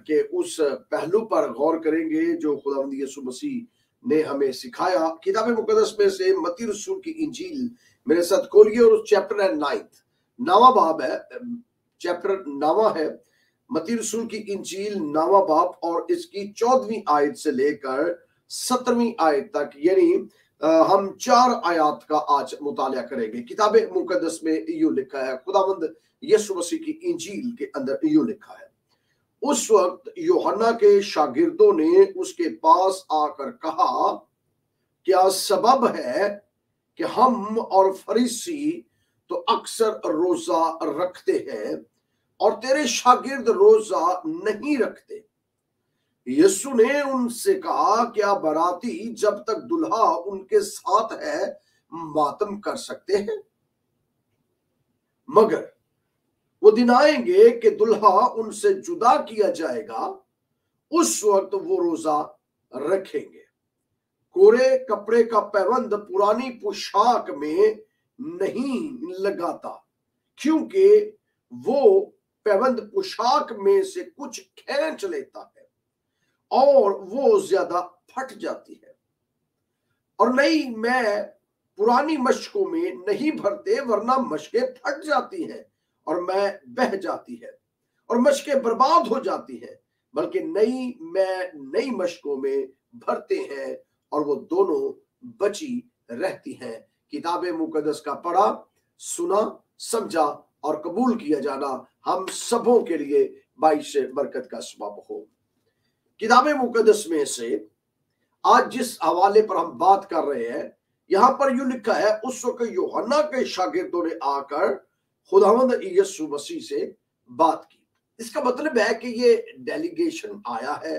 के उस पहलू पर गौर करेंगे जो खुदा यीशु मसीह ने हमें सिखाया। किताब मुकदस में से मती रसूल की इंजील मेरे साथ खोलिए और उस चैप्टर है नाइन्थ। नावा बाब है चैप्टर नावा है मती रसूल की इंजील नावा बाब और इसकी चौदहवीं आयत से लेकर सत्रहवीं आयत तक, यानी हम चार आयात का आज मुताल करेंगे। किताब मुकदस में यू लिखा है खुदाबंद यसु मसीह की इंजील के अंदर यू लिखा है। उस वक्त योहन्ना के शागिर्दों ने उसके पास आकर कहा, क्या सबब है कि हम और फरीसी तो अक्सर रोजा रखते हैं और तेरे शागिर्द रोजा नहीं रखते? यीशु ने उनसे कहा, क्या बराती जब तक दुल्हा उनके साथ है, मातम कर सकते हैं? मगर वो दिन आएँगे कि दुल्हा उनसे जुदा किया जाएगा, उस वक्त वो रोजा रखेंगे। कोरे कपड़े का पैबंद पुरानी पोशाक में नहीं लगाता, क्योंकि वो पैबंद पोशाक में से कुछ खेच लेता है और वो ज़्यादा फट जाती है। और नहीं, मैं पुरानी मशकों में नहीं भरते, वरना मशकें फट जाती हैं। और मैं बह जाती है और मशकें बर्बाद हो जाती है, बल्कि नई मैं नई मशकों में भरते हैं और वो दोनों बची रहती हैं। किताब मुकदस का पढ़ा, सुना, समझा और कबूल किया जाना हम सबों के लिए बाईस बरकत का सबब हो। किताब मुकदस में से आज जिस हवाले पर हम बात कर रहे हैं, यहाँ पर यू लिखा है, उस वक्त योहन्ना के शागिर्दों ने आकर खुदावंद यीशु मसीह से बात की। इसका मतलब है कि ये डेलीगेशन आया है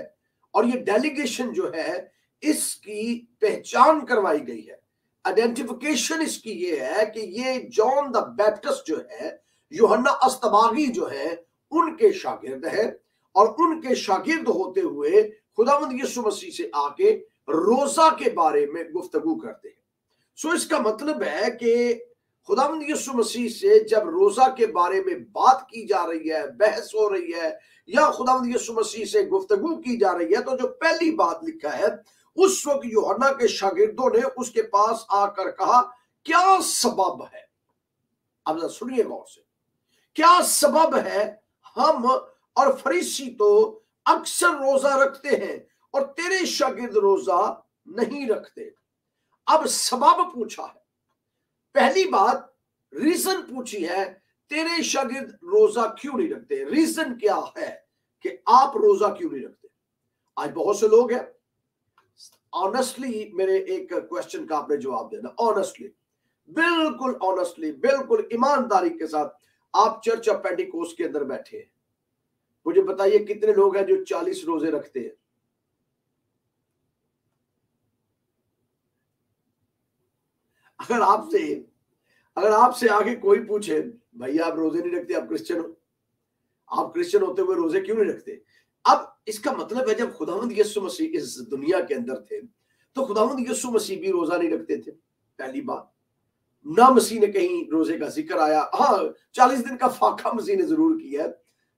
और ये डेलीगेशन जो है, इसकी पहचान करवाई गई है। आइडेंटिफिकेशन इसकी ये है कि ये जॉन द बैप्टिस्ट जो है योहन्ना अस्तबागी जो है, उनके शागिर्द है और उनके शागिर्द होते हुए खुदावंद यीशु मसीह से आके रोजा के बारे में गुफ्तगु करते हैं। सो इसका मतलब है कि खुदावंद यीशु मसीह से जब रोजा के बारे में बात की जा रही है, बहस हो रही है, या खुदावंद यीशु मसीह से गुफ्तगु की जा रही है तो जो पहली बात लिखा है, उस वक्त योहन्ना के शागिर्दों ने उसके पास आकर कहा, क्या सबब है? अब सुनिए गौर से। क्या सबब है? हम और फरीसी तो अक्सर रोजा रखते हैं और तेरे शागिर्द रोजा नहीं रखते। अब सबब पूछा पहली बात रीजन पूछी है, तेरे शागिर्द रोजा क्यों नहीं रखते? रीजन क्या है कि आप रोजा क्यों नहीं रखते? आज बहुत से लोग हैं। ऑनेस्टली मेरे एक क्वेश्चन का आपने जवाब देना। ऑनेस्टली बिल्कुल ऑनेस्टली बिल्कुल ईमानदारी के साथ आप चर्च ऑफ़ पेंटिकोस के अंदर बैठे हैं। मुझे बताइए कितने लोग हैं जो चालीस रोज़े रखते हैं? अगर आपसे अगर आपसे आगे कोई पूछे, भैया, आप रोज़े नहीं रखते, आप क्रिश्चियन हो? आप क्रिश्चियन होते हुए रोज़े क्यों नहीं रखते? अब इसका मतलब है, जब खुदावंद यीशु मसीह इस दुनिया के अंदर थे तो खुदावंद यीशु मसीह भी रोजा नहीं रखते थे, पहली बात। ना मसीह ने कहीं रोज़े का ज़िक्र आया। हाँ चालीस दिन का फाका मसीह ने ज़रूर किया है,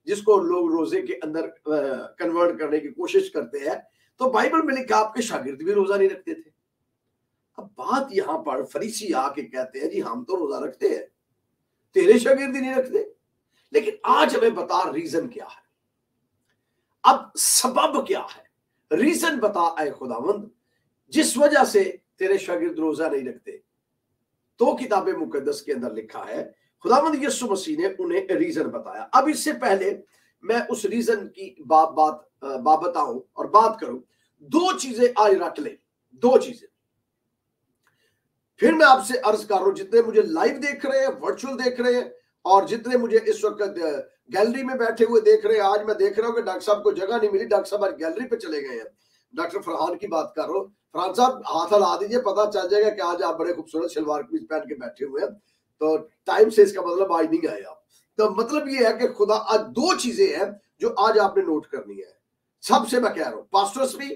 जिसको लोग रोज़े के अंदर कन्वर्ट करने की कोशिश करते हैं। तो बाइबल में लिखा, आपके शागिर्द भी रोजा नहीं रखते थे। अब बात यहाँ पर फरीसी आके कहते हैं, जी, हम तो रोजा रखते हैं, तेरे शागिर्द नहीं रखते। लेकिन आज हमें बता रीजन क्या है? अब सबब क्या है? रीजन बता आए खुदावंद, जिस वजह से तेरे शागिर्द रोजा नहीं रखते। तो किताब मुकदस के अंदर लिखा है। खुदावंद यीशु मसीह ने उन्हें रीजन बताया। अब इससे पहले मैं उस रीजन की बात बात बात बताऊँ और बात करूँ। दो चीज़ें आज रख ले। दो चीज़ें। फिर मैं आपसे अर्ज़ कर रहा हूँ, जितने मुझे लाइव देख रहे हैं वर्चुअल देख रहे हैं, और जितने मुझे इस वक्त गैलरी में बैठे हुए देख रहे हैं, आज मैं देख रहा हूँ कि डॉक्टर साहब को जगह नहीं मिली डॉक्टर साहब आज गैलरी पे चले गए हैं। डॉक्टर फरहान की बात कर रहा हूँ। फरहान साहब, हाथ हला दीजिए, पता चल जाएगा कि आज आप बड़े खूबसूरत शलवार कमीज पहन के बैठे हुए हैं। तो टाइम से इसका मतलब आज नहीं आए आप तो मतलब ये है कि खुदा, आज दो चीज़ें हैं जो आज आपने नोट करनी है। सबसे मैं कह रहा हूँ पास्टर्स भी,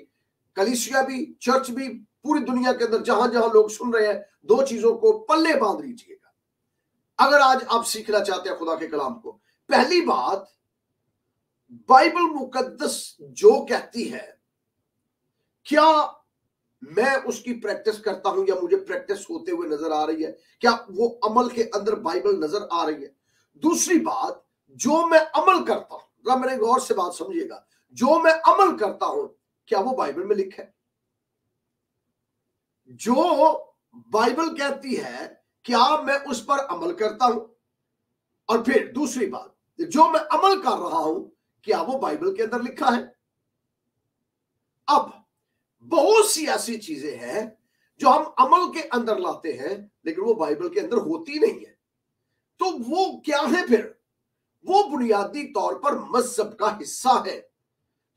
कलिसिया भी चर्च भी पूरी दुनिया के अंदर जहाँ जहाँ लोग सुन रहे हैं, दो चीज़ों को पल्ले बाँध लीजिएगा। अगर आज आप सीखना चाहते हैं खुदा के कलाम को, पहली बात, बाइबल मुकद्दस जो कहती है, क्या मैं उसकी प्रैक्टिस करता हूँ या मुझे प्रैक्टिस होते हुए नज़र आ रही है? क्या वो अमल के अंदर बाइबल नज़र आ रही है? दूसरी बात, जो मैं अमल करता हूँ मेरे गौर से बात समझिएगा, जो मैं अमल करता हूँ, क्या वो बाइबल में लिखा है? जो बाइबल कहती है क्या मैं उस पर अमल करता हूँ। और फिर दूसरी बात, जो मैं अमल कर रहा हूँ, क्या वो बाइबल के अंदर लिखा है? अब बहुत सी ऐसी चीज़ें हैं जो हम अमल के अंदर लाते हैं, लेकिन वो बाइबल के अंदर होती नहीं है। तो वो क्या है फिर? वो बुनियादी तौर पर मज़हब का हिस्सा है।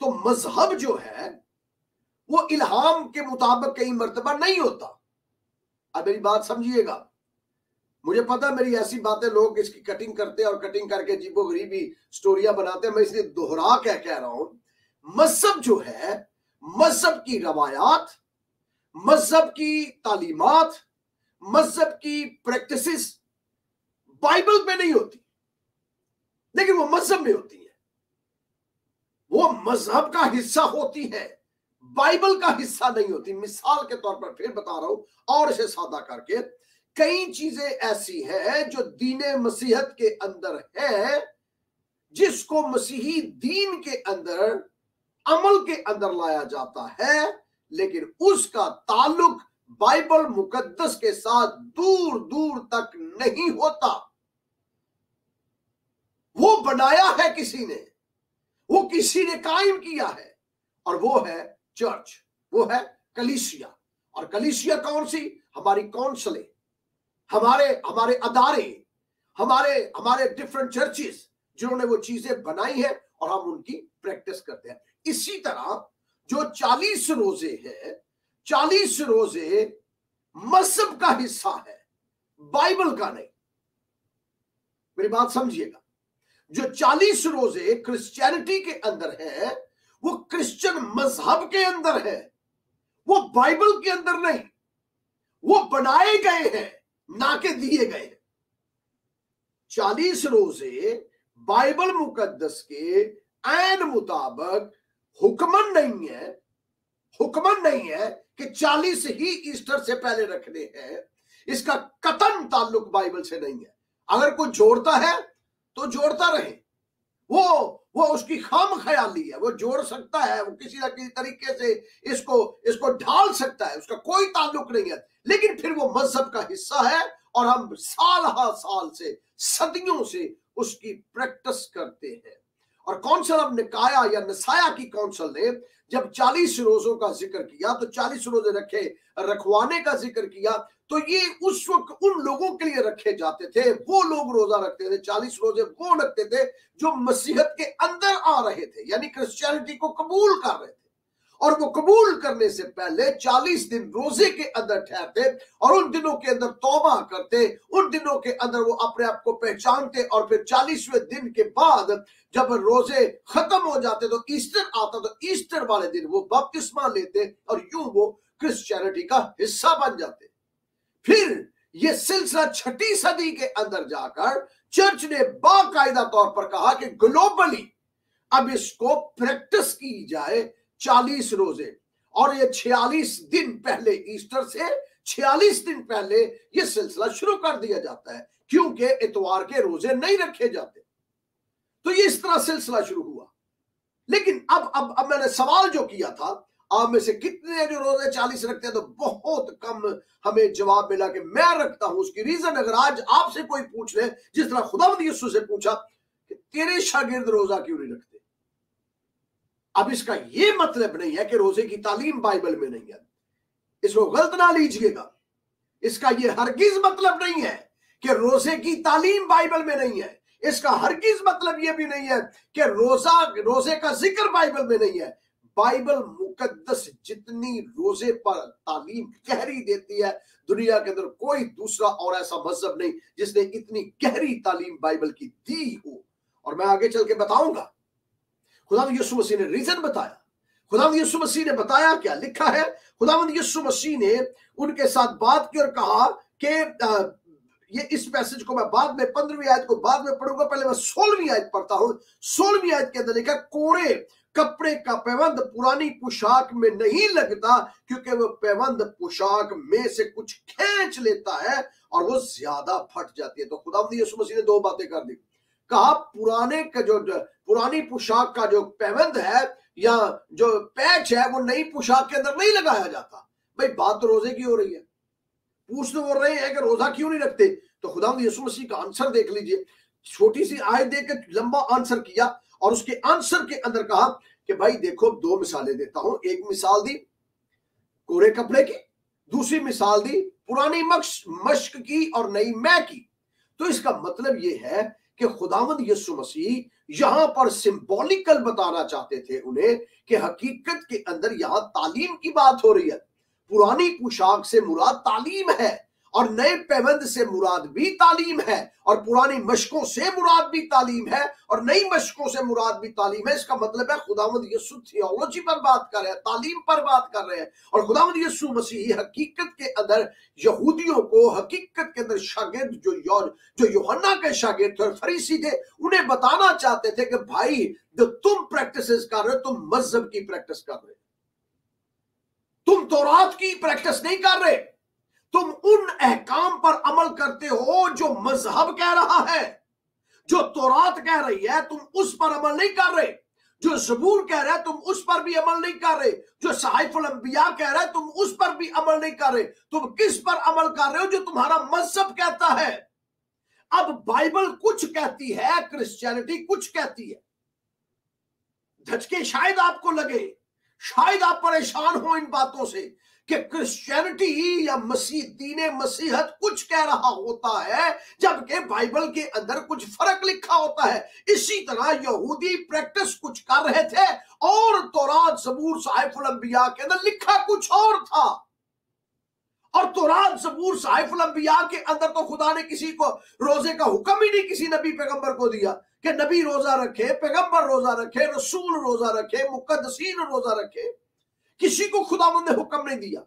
तो मज़हब जो है वो इल्हाम के मुताबिक कई मरतबा नहीं होता। अब मेरी बात समझिएगा। मुझे पता मेरी ऐसी बातें लोग इसकी कटिंग करते हैं और कटिंग करके जीबो गरीबी स्टोरिया बनाते हैं। मैं इसलिए दोहरा क्या कह रहा हूँ? मज़हब जो है, मज़हब की रवायात, मज़हब की तालीमत, मज़हब की प्रैक्टिस बाइबल में नहीं होती। लेकिन वो मज़हब में होती है। वो मज़हब का हिस्सा होती है। बाइबल का हिस्सा नहीं होती। मिसाल के तौर पर फिर बता रहा हूँ और इसे सादा करके, कई चीज़ें ऐसी हैं जो दीन मसीहत के अंदर है, जिसको मसीही दीन के अंदर, अमल के अंदर लाया जाता है, लेकिन उसका ताल्लुक बाइबल मुकद्दस के साथ दूर दूर तक नहीं होता। वो बनाया है किसी ने, वो किसी ने कायम किया है, और वो है चर्च, वो है कलिसिया। और कलिसिया कौन सी? हमारी कौंसले, हमारे हमारे अदारे, हमारे हमारे डिफरेंट चर्चेस जिन्होंने वो चीज़ें बनाई है और हम उनकी प्रैक्टिस करते हैं। इसी तरह जो चालीस रोज़े हैं, चालीस रोज़े मज़हब का हिस्सा है, बाइबल का नहीं। मेरी बात समझिएगा। जो चालीस रोज़े क्रिश्चियनिटी के अंदर है, वो क्रिश्चियन मज़हब के अंदर है, वो बाइबल के अंदर नहीं, वो बनाए गए हैं, ना के दिए गए चालीस रोज़े बाइबल मुकद्दस के एन मुताबिक हुक्मन नहीं है, हुक्मन नहीं है कि चालीस ही ईस्टर से पहले रखने हैं, इसका कतन ताल्लुक बाइबल से नहीं है। अगर कोई जोड़ता है तो जोड़ता रहे। वो वो उसकी खाम ख्याली है, वो जोड़ सकता है, वो किसी ना किसी तरीके से इसको इसको ढाल सकता है, उसका कोई ताल्लुक नहीं है। लेकिन फिर वो मज़हब का हिस्सा है और हम साल हर साल से, सदियों से उसकी प्रैक्टिस करते हैं। और कौंसल ऑफ़ निकाया या नसाया की कौंसल ने जब चालीस रोजों का ज़िक्र किया तो चालीस रोज़े रखे, रखवाने का ज़िक्र किया तो ये उस वक्त उन लोगों के लिए रखे जाते थे, वो लोग रोजा रखते थे, चालीस रोज़े वो रखते थे, जो मसीहत के अंदर आ रहे थे, यानी क्रिश्चियनिटी को कबूल कर रहे थे। और वो कबूल करने से पहले चालीस दिन रोज़े के अंदर ठहरते और उन दिनों के अंदर तोबा करते, उन दिनों के अंदर वो अपने आप को पहचानते और फिर चालीसवें दिन के बाद जब रोज़े खत्म हो जाते तो ईस्टर आता तो ईस्टर वाले दिन वो बपतिस्मा लेते और यूँ वो क्रिश्चियनिटी का हिस्सा बन जाते। फिर यह सिलसिला छठी सदी के अंदर जाकर चर्च ने बाकायदा तौर पर कहा कि ग्लोबली अब इसको प्रैक्टिस की जाए चालीस रोज़े। और ये छियालीस दिन पहले ईस्टर से छियालीस दिन पहले यह सिलसिला शुरू कर दिया जाता है, क्योंकि इतवार के रोज़े नहीं रखे जाते। तो ये इस तरह सिलसिला शुरू हुआ। लेकिन अब अब अब मैंने सवाल जो किया था आप में से कितने जो रोज़े चालीस रखते हैं? तो बहुत कम हमें जवाब मिला कि मैं रखता हूँ। उसकी रीजन अगर आज आपसे कोई पूछ ले, जिस तरह खुदा यीशु से पूछा कि तेरे शागिर्द रोजा क्यों नहीं रखते? अब इसका यह मतलब नहीं है कि रोज़े की तालीम बाइबल में नहीं है। इसको गलत ना लीजिएगा। इसका यह हरगिज मतलब नहीं है कि रोज़े की तालीम बाइबल में नहीं है। इसका हरगिज मतलब यह भी नहीं है कि रोजा, रोज़े का ज़िक्र बाइबल में नहीं है। बाइबल मुकद्दस जितनी रोज़े पर तालीम गहरी देती है, दुनिया के अंदर कोई दूसरा और ऐसा मज़हब नहीं जिसने इतनी गहरी तालीम बाइबल की दी हो। और मैं आगे चल के बताऊँगा खुदा यीशु मसीह ने रीजन बताया। खुदा यीशु मसीह ने बताया क्या? लिखा है खुदा यीशु मसीह ने उनके साथ बात की और कहा कि ये इस पैसेज को मैं बाद में, पंद्रहवीं आयत को बाद में पढ़ूँगा, पहले मैं सोलहवीं आयत पढ़ता हूँ। सोलहवीं आयत के अंदर लिखा, कोड़े कपड़े का पैबंद पुरानी पोशाक में नहीं लगता, क्योंकि वो पैबंद पोशाक में से कुछ खींच लेता है और वो ज़्यादा फट जाती है। तो खुदा यीशु मसीह ने दो बातें कर दी। कहा, पुराने का जो पुरानी पोशाक का जो पैबंद है या जो पैच है, वो नई पोशाक के अंदर नहीं लगाया जाता। भाई, बात तो रोज़े की हो रही है। पूछ तो बोल रहे हैं कि रोजा क्यों नहीं रखते? तो खुदा यीशु मसीह का आंसर देख लीजिए। छोटी सी आय देकर लंबा आंसर किया और उसके आंसर के अंदर कहा कि भाई देखो, दो मिसालें देता हूँ। एक मिसाल दी कोरे कपड़े की, दूसरी मिसाल दी पुरानी मश्क की और नई मैं की। तो इसका मतलब यह है कि खुदावंद यीशु मसीह यहाँ पर सिंबॉलिकल बताना चाहते थे उन्हें कि हकीकत के अंदर यहाँ तालीम की बात हो रही है। पुरानी पोशाक से मुराद तालीम है। और नए पैबंद से मुराद भी तालीम है, और पुरानी मशकों से मुराद भी तालीम है, और नई मशकों से मुराद भी तालीम है। इसका मतलब है खुदामद यसु थियोलॉजी पर बात कर रहे हैं, तालीम पर बात कर रहे हैं। और खुदामद यसु मसीह हकीकत के अंदर यहूदियों को हकीकत के अंदर शागिर्द जो जो योहन्ना के शागिर्द थे फरीसी थे, उन्हें बताना चाहते थे कि भाई जो तुम प्रैक्टिस कर रहे हो, तुम मज़हब की प्रैक्टिस कर रहे हो। तुम तौरात की प्रैक्टिस नहीं कर रहे। तुम उन अहकाम पर अमल करते हो जो मज़हब कह रहा है। जो तौरात कह रही है, तुम उस पर अमल नहीं कर रहे। जो जबूर कह रहा है, तुम उस पर भी अमल नहीं कर रहे। जो साहिफुल अंबिया कह रहा है, तुम उस पर भी अमल नहीं कर रहे। तुम किस पर अमल कर रहे हो जो तुम्हारा मज़हब कहता है? अब बाइबल कुछ कहती है, क्रिश्चियनिटी कुछ कहती है। धचके शायद आपको लगे, शायद आप परेशान हो इन बातों से। कि क्रिश्चियनिटी या मसीह, दीन मसीहत कुछ कह रहा होता है, जबकि बाइबल के अंदर कुछ फ़र्क लिखा होता है। इसी तरह यहूदी प्रैक्टिस कुछ कर रहे थे, और तोरात सबूर साहिफुल अंबिया के अंदर लिखा कुछ और था। और तोरात सबूर साहिफुल अंबिया के अंदर तो खुदा ने किसी को रोज़े का हुक्म ही नहीं, किसी नबी पैगंबर को दिया कि नबी रोजा रखे, पैगंबर रोजा रखे, रसूल रोजा रखे मुकदसीन रोजा रखे। किसी को खुदा ने हुक्म नहीं दिया।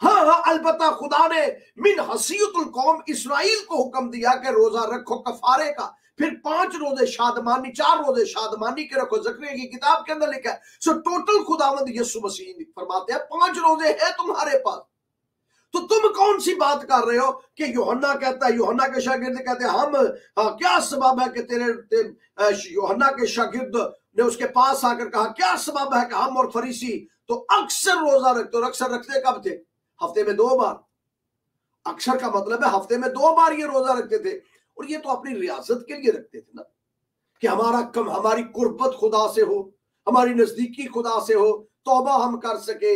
हाँ हाँ अलबत् खुदा ने मिन हसीतुल कौम इसराइल को हुक्म दिया कि रोजा रखो कफारे का। फिर पाँच रोज़े शादमानी, चार रोज़े शादमानी के रखो जक्रिया की किताब के अंदर लिखा है। सो टोटल खुदावंद यीशु मसीह फरमाते हैं, पाँच रोज़े है तुम्हारे पास। तो तुम कौन सी बात कर रहे हो कि योहन्ना कहता है योहन्ना के शागिर्द कहते हैं हम हाँ, क्या सबब है कि तेरे, तेरे योहन्ना के शागिर्द ने उसके पास आकर कहा क्या सबब है कि हम और फरीसी तो अक्सर रोजा रखते और अक्सर रखते कब थे? हफ़्ते में दो बार। अक्सर का मतलब है हफ़्ते में दो बार ये रोजा रखते थे। और ये तो अपनी रियासत के लिए रखते थे ना कि हमारा कम हमारी कुर्बत खुदा से हो हमारी नजदीकी खुदा से हो तोबा हम कर सके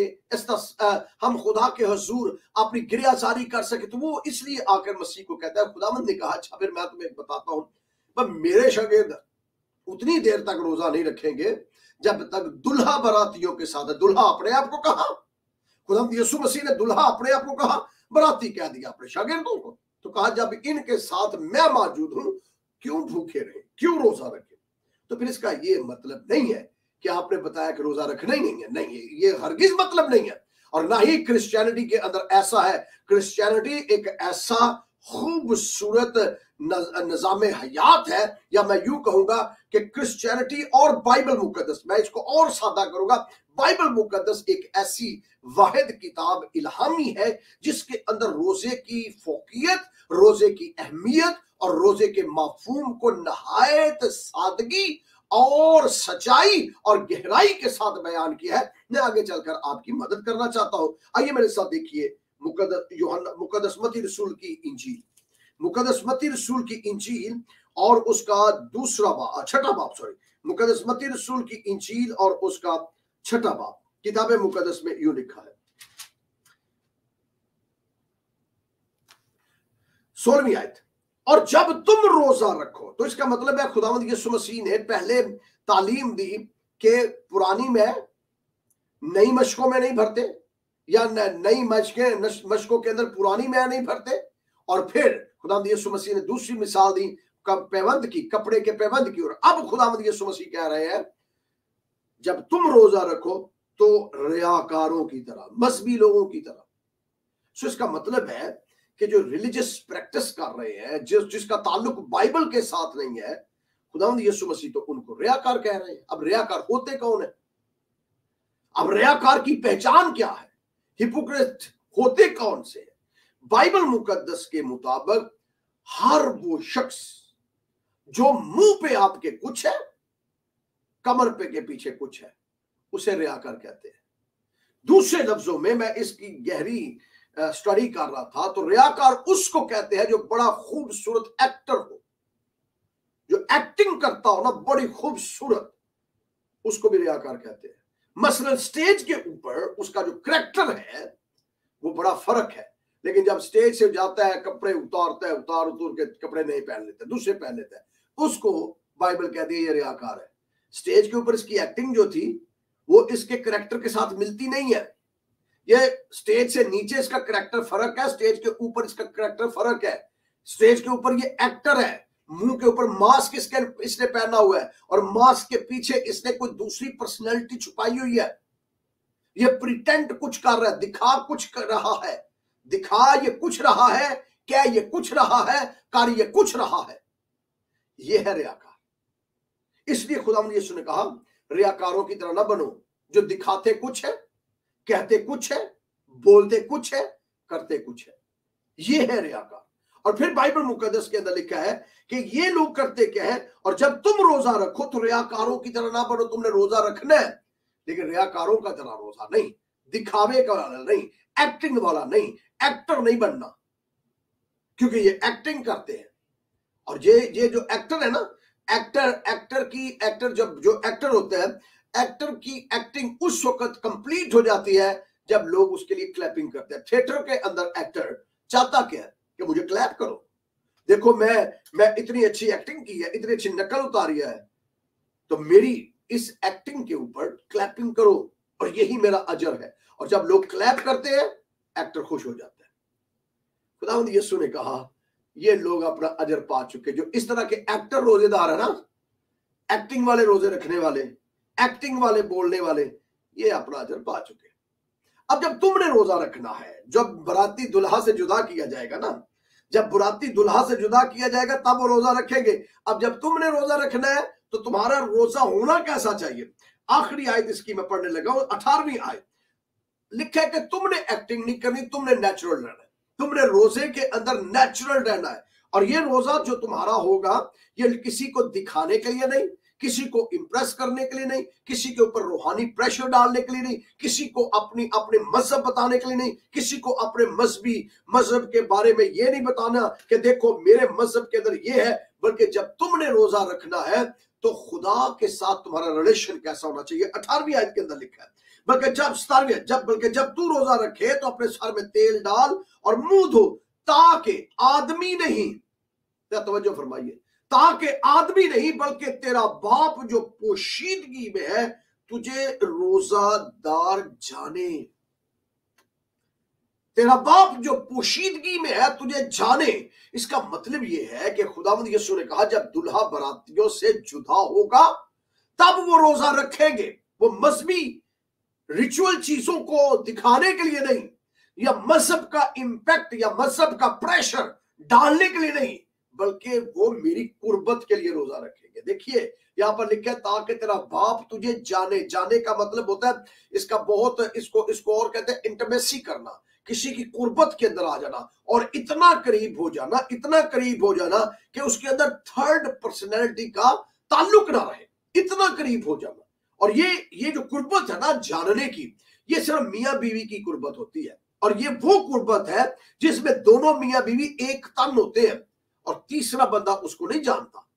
हम खुदा के हजूर अपनी गिरिया सारी कर सके तो वो इसलिए आकर मसीह को कहता है खुदामंद ने कहा अच्छा फिर मैं तुम्हें बताता हूँ मेरे शागिर्द उतनी देर तक रोजा नहीं रखेंगे, जब तक दुल्हा बरातियों के साथ दुल्हा अपने आप को कहा खुदा यीशु मसीह ने दुल्हा अपने आप को कहा, बराती कह दिया अपने शागिर्दों को। तो कहा, जब इनके साथ मैं मौजूद हूँ, क्यों भूखे रहे, क्यों रोजा रखे? तो फिर इसका ये मतलब नहीं है कि आपने बताया कि रोजा रखना ही नहीं है। नहीं, ये हरगिज मतलब नहीं है। और ना ही क्रिश्चियनिटी के अंदर ऐसा है। क्रिश्चियनिटी एक ऐसा खूबसूरत निज़ाम हयात है, या मैं यूँ कहूँगा कि क्रिश्चियनिटी और बाइबल मुकदस मैं इसको और सादा करूँगा। बाइबल मुकदस एक ऐसी वाहिद किताब, इल्हामी है, जिसके अंदर रोज़े की फोकियत, रोज़े की अहमियत और रोज़े के माफूम को नहायत सादगी और सच्चाई और गहराई के साथ बयान किया है। मैं आगे चलकर आपकी मदद करना चाहता हूँ। आइए मेरे साथ देखिए मुकदस मुकदसमती रसूल की इंजील। मुकदसमती रसूल की इंजील और उसका दूसरा बाब छठा बाप सॉरी मुकदसमती रसूल की इंजील और उसका छठा बाप किताब मुकदस में यू लिखा है। सोलहवीं आयत। और जब तुम रोजा रखो तो इसका मतलब है खुदावंद यीशु मसीह ने पहले तालीम दी कि पुरानी में नई मशकों में नहीं भरते, या नई मशके मशकों के अंदर पुरानी में नहीं भरते, और फिर खुदावंद यीशु मसीह ने दूसरी मिसाल दी पैबंद की, कपड़े के पैबंद की और अब खुदावंद यीशु मसीह कह रहे हैं, जब तुम रोजा रखो तो रियाकारों की तरह, मजहबी लोगों की तरह। सो इसका मतलब है कि जो रिलीजियस प्रैक्टिस कर रहे हैं, जिस, जिसका ताल्लुक बाइबल के साथ नहीं है, खुदावंद यीशु मसीह तो उनको रियाकार कह रहे हैं। अब रियाकार होते कौन है? अब रियाकार की पहचान क्या है? हिपोक्रेट होते कौन से बाइबल मुकद्दस के मुताबिक हर वो शख्स जो मुँह पे आपके कुछ है, कमर पे के पीछे कुछ है, उसे रियाकार कहते हैं। दूसरे लफ्जों में मैं इसकी गहरी स्टडी कर रहा था तो रियाकार उसको कहते हैं जो बड़ा खूबसूरत एक्टर हो। जो एक्टिंग करता हो ना, बड़ी खूबसूरत, उसको भी रियाकार कहते हैं। मसलन स्टेज के ऊपर उसका जो करेक्टर है, वो बड़ा फ़र्क है। लेकिन जब स्टेज से जाता है, कपड़े उतारता है, उतार उतार के कपड़े नहीं पहन लेते, दूसरे पहन लेते हैं, उसको बाइबल कहती है ये रियाकार है। स्टेज के ऊपर इसकी एक्टिंग जो थी, वो इसके करेक्टर के साथ मिलती नहीं है। ये स्टेज से नीचे इसका करेक्टर फ़र्क है, स्टेज के ऊपर इसका करेक्टर फ़र्क है। स्टेज के ऊपर ये एक्टर है, मुँह के ऊपर मास्क इसके, इसने पहना हुआ है और मास्क के पीछे इसने कोई दूसरी पर्सनैलिटी छुपाई हुई है। ये प्रिटेंट कुछ कर रहा है, दिखा कुछ कर रहा है। दिखा ये कुछ रहा है क्या ये कुछ रहा है, कर ये कुछ रहा है। ये है रियाकार। इसलिए खुदा यीशु ने कहा, रियाकारों की तरह ना बनो, जो दिखाते कुछ है कहते कुछ है, बोलते कुछ है, करते कुछ है। ये है रियाकार। और फिर बाइबल मुकदस के अंदर लिखा है कि ये लोग करते क्या है, और जब तुम रोजा रखो तो रियाकारों की तरह ना बनो, तुमने रोजा रखना है। लेकिन रियाकारों का तरह रोजा नहीं, दिखावे का वाला नहीं एक्टिंग वाला नहीं एक्टर नहीं बनना। क्योंकि ये एक्टिंग करते हैं। और ये ये जो एक्टर है ना एक्टर एक्टर की एक्टर जब जो एक्टर होते हैं एक्टर की एक्टिंग उस वक्त कंप्लीट हो जाती है जब लोग उसके लिए क्लैपिंग करते हैं। थिएटर के अंदर एक्टर चाहता क्या है कि मुझे क्लैप करो? देखो, मैं मैं इतनी अच्छी एक्टिंग की है, इतनी अच्छी नकल उतारी है तो मेरी इस एक्टिंग के ऊपर क्लैपिंग करो, और यही मेरा अजर है। और जब लोग क्लैप करते हैं एक्टर खुश हो जाता है। खुदावंद यीशु ने कहा, ये लोग अपना अजर पा चुके जो इस तरह के एक्टर रोजेदार है ना एक्टिंग वाले रोज़े रखने वाले एक्टिंग वाले, बोलने वाले, ये अपना अजर पा चुके अब जब तुमने रोजा रखना है, जब बराती दुल्हा से जुदा किया जाएगा ना, जब बुराती दुल्हा से जुदा किया जाएगा, तब वो रोजा रखेंगे। अब जब तुमने रोजा रखना है तो तुम्हारा रोजा होना कैसा चाहिए? आखिरी आयत इसकी मैं पढ़ने लगा अठारहवीं आयत। लिखा है कि तुमने एक्टिंग नहीं करनी, तुमने नेचुरल रहना है। तुमने रोज़े के अंदर नेचुरल रहना है। और ये रोजा जो तुम्हारा होगा, ये किसी को दिखाने के लिए नहीं किसी को इंप्रेस करने के लिए नहीं, किसी के ऊपर रूहानी प्रेशर डालने के लिए नहीं, किसी को अपनी, अपने मज़हब बताने के लिए नहीं, किसी को अपने मजहबी, मज़हब के बारे में ये नहीं बताना कि देखो मेरे मज़हब के अंदर ये है, बल्कि जब तुमने रोजा रखना है तो खुदा के साथ तुम्हारा रिलेशन कैसा होना चाहिए? अठारहवीं आयत के अंदर लिखा है, बल्कि जब सतारवें जब, बल्कि जब तू रोजा रखे तो अपने सर में तेल डाल और मुँह धो, ताकि आदमी नहीं तवज्जो फरमाइए ताकि आदमी नहीं, बल्कि तेरा बाप जो पोशीदगी में है, तुझे रोजादार जाने। तेरा बाप जो पोशीदगी में है, तुझे जाने। इसका मतलब यह है कि खुदावंद यीशु ने कहा, जब दुल्हा बरातियों से जुदा होगा, तब वो रोजा रखेंगे। वो मजहबी रिचुअल चीज़ों को दिखाने के लिए नहीं, या मज़हब का इंपैक्ट या मज़हब का प्रेशर डालने के लिए नहीं। बल्कि वो मेरी कुर्बत के लिए रोजा रखेंगे। देखिए, यहाँ पर लिखा है, ताकि तेरा बाप तुझे जाने। जाने का मतलब होता है, इसका बहुत, इसको इसको और कहते हैं इंटरमेसी करना। किसी की कुर्बत के अंदर आ जाना और इतना करीब हो जाना, इतना करीब हो जाना कि उसके अंदर थर्ड पर्सनैलिटी का ताल्लुक ना रहे। इतना करीब हो जाना। और ये ये जो कुर्बत है ना, जानने की, ये सिर्फ़ मियाँ बीवी की कुर्बत होती है। और ये वो कुर्बत है जिसमें दोनों मियाँ बीवी एक तन होते हैं। और तीसरा बंदा उसको नहीं जानता।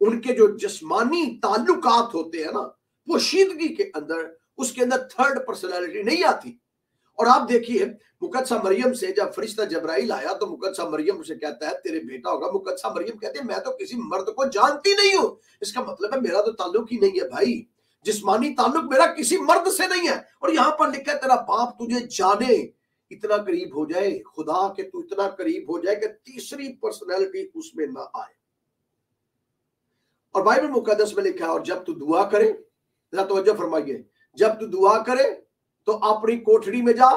उनके जो जिस्मानी ताल्लुकात होते हैं ना वो शीदगी के अंदर उसके अंदर थर्ड पर्सनैलिटी नहीं आती। और आप देखिए मुकदसा मरियम से जब फरिश्ता जबराइल आया तो मुकदसा मरियम उसे कहता है, तेरे बेटा होगा। मुकदसा मरियम कहते हैं, मैं तो किसी मर्द को जानती नहीं हूँ। इसका मतलब है, मेरा तो ताल्लुक ही नहीं है भाई। जिस्मानी ताल्लुक मेरा किसी मर्द से नहीं है। और यहाँ पर लिखा है, तेरा बाप तुझे जाने। इतना करीब हो जाए, खुदा के तू इतना करीब हो जाए कि तीसरी पर्सनैलिटी उसमें ना आए। और बाइबल मुकदस में लिखा है, और जब तू दुआ करे तो फरमाइए, जब तू दुआ करे तो अपनी कोठरी में जा,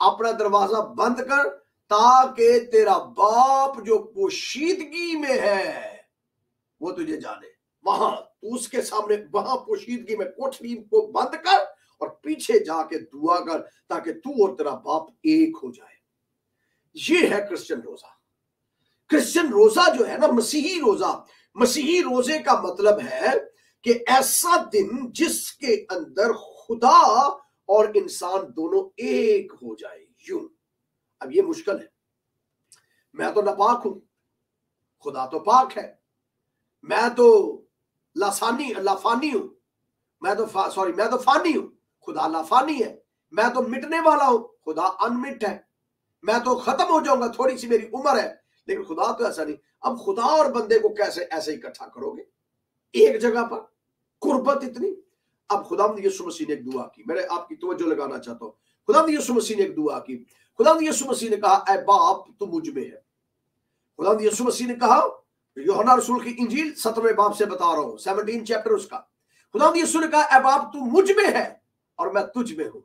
अपना दरवाज़ा बंद कर, ताकि तेरा बाप जो पोशीदगी में है, वो तुझे जाने। वहाँ, तू उसके सामने, वहाँ पोशीदगी में कोठरी को बंद कर पीछे जाके दुआ कर ताकि तू और तेरा बाप एक हो जाए। ये है क्रिश्चियन रोजा क्रिश्चियन रोजा जो है ना, मसीही रोजा मसीही रोज़े का मतलब है कि ऐसा दिन जिसके अंदर खुदा और इंसान दोनों एक हो जाए। यूँ। अब ये मुश्किल है। मैं तो नापाक हूँ। खुदा तो पाक है। मैं तो लासानी, लाफानी हूँ। मैं तो सॉरी मैं तो फानी हूँ। खुदा लाफानी है। मैं तो मिटने वाला हूँ। खुदा अनमिट है। मैं तो खत्म हो जाऊँगा। थोड़ी सी मेरी उम्र है। लेकिन खुदा तो ऐसा नहीं। अब खुदा और बंदे को कैसे ऐसे इकट्ठा करोगे? एक जगह पर। कुर्बत इतनी। अब खुदा यसु मसीह ने एक दुआ की। मैंने आपकी तवज्जो लगाना चाहता हूँ। खुदा यसु मसीह ने एक दुआ की। खुदा यसु मसीह ने कहा ए बाप, तू मुझमें है। खुदा यसु मसीह ने कहा योहना रसूल की इंजील सत्रहवें बाप से बता रहा हूँ। सेवनटीन चैप्टर उसका। खुदा यसु ने कहा ए बाप, तू मुझमें है। और मैं तुझ में हूँ।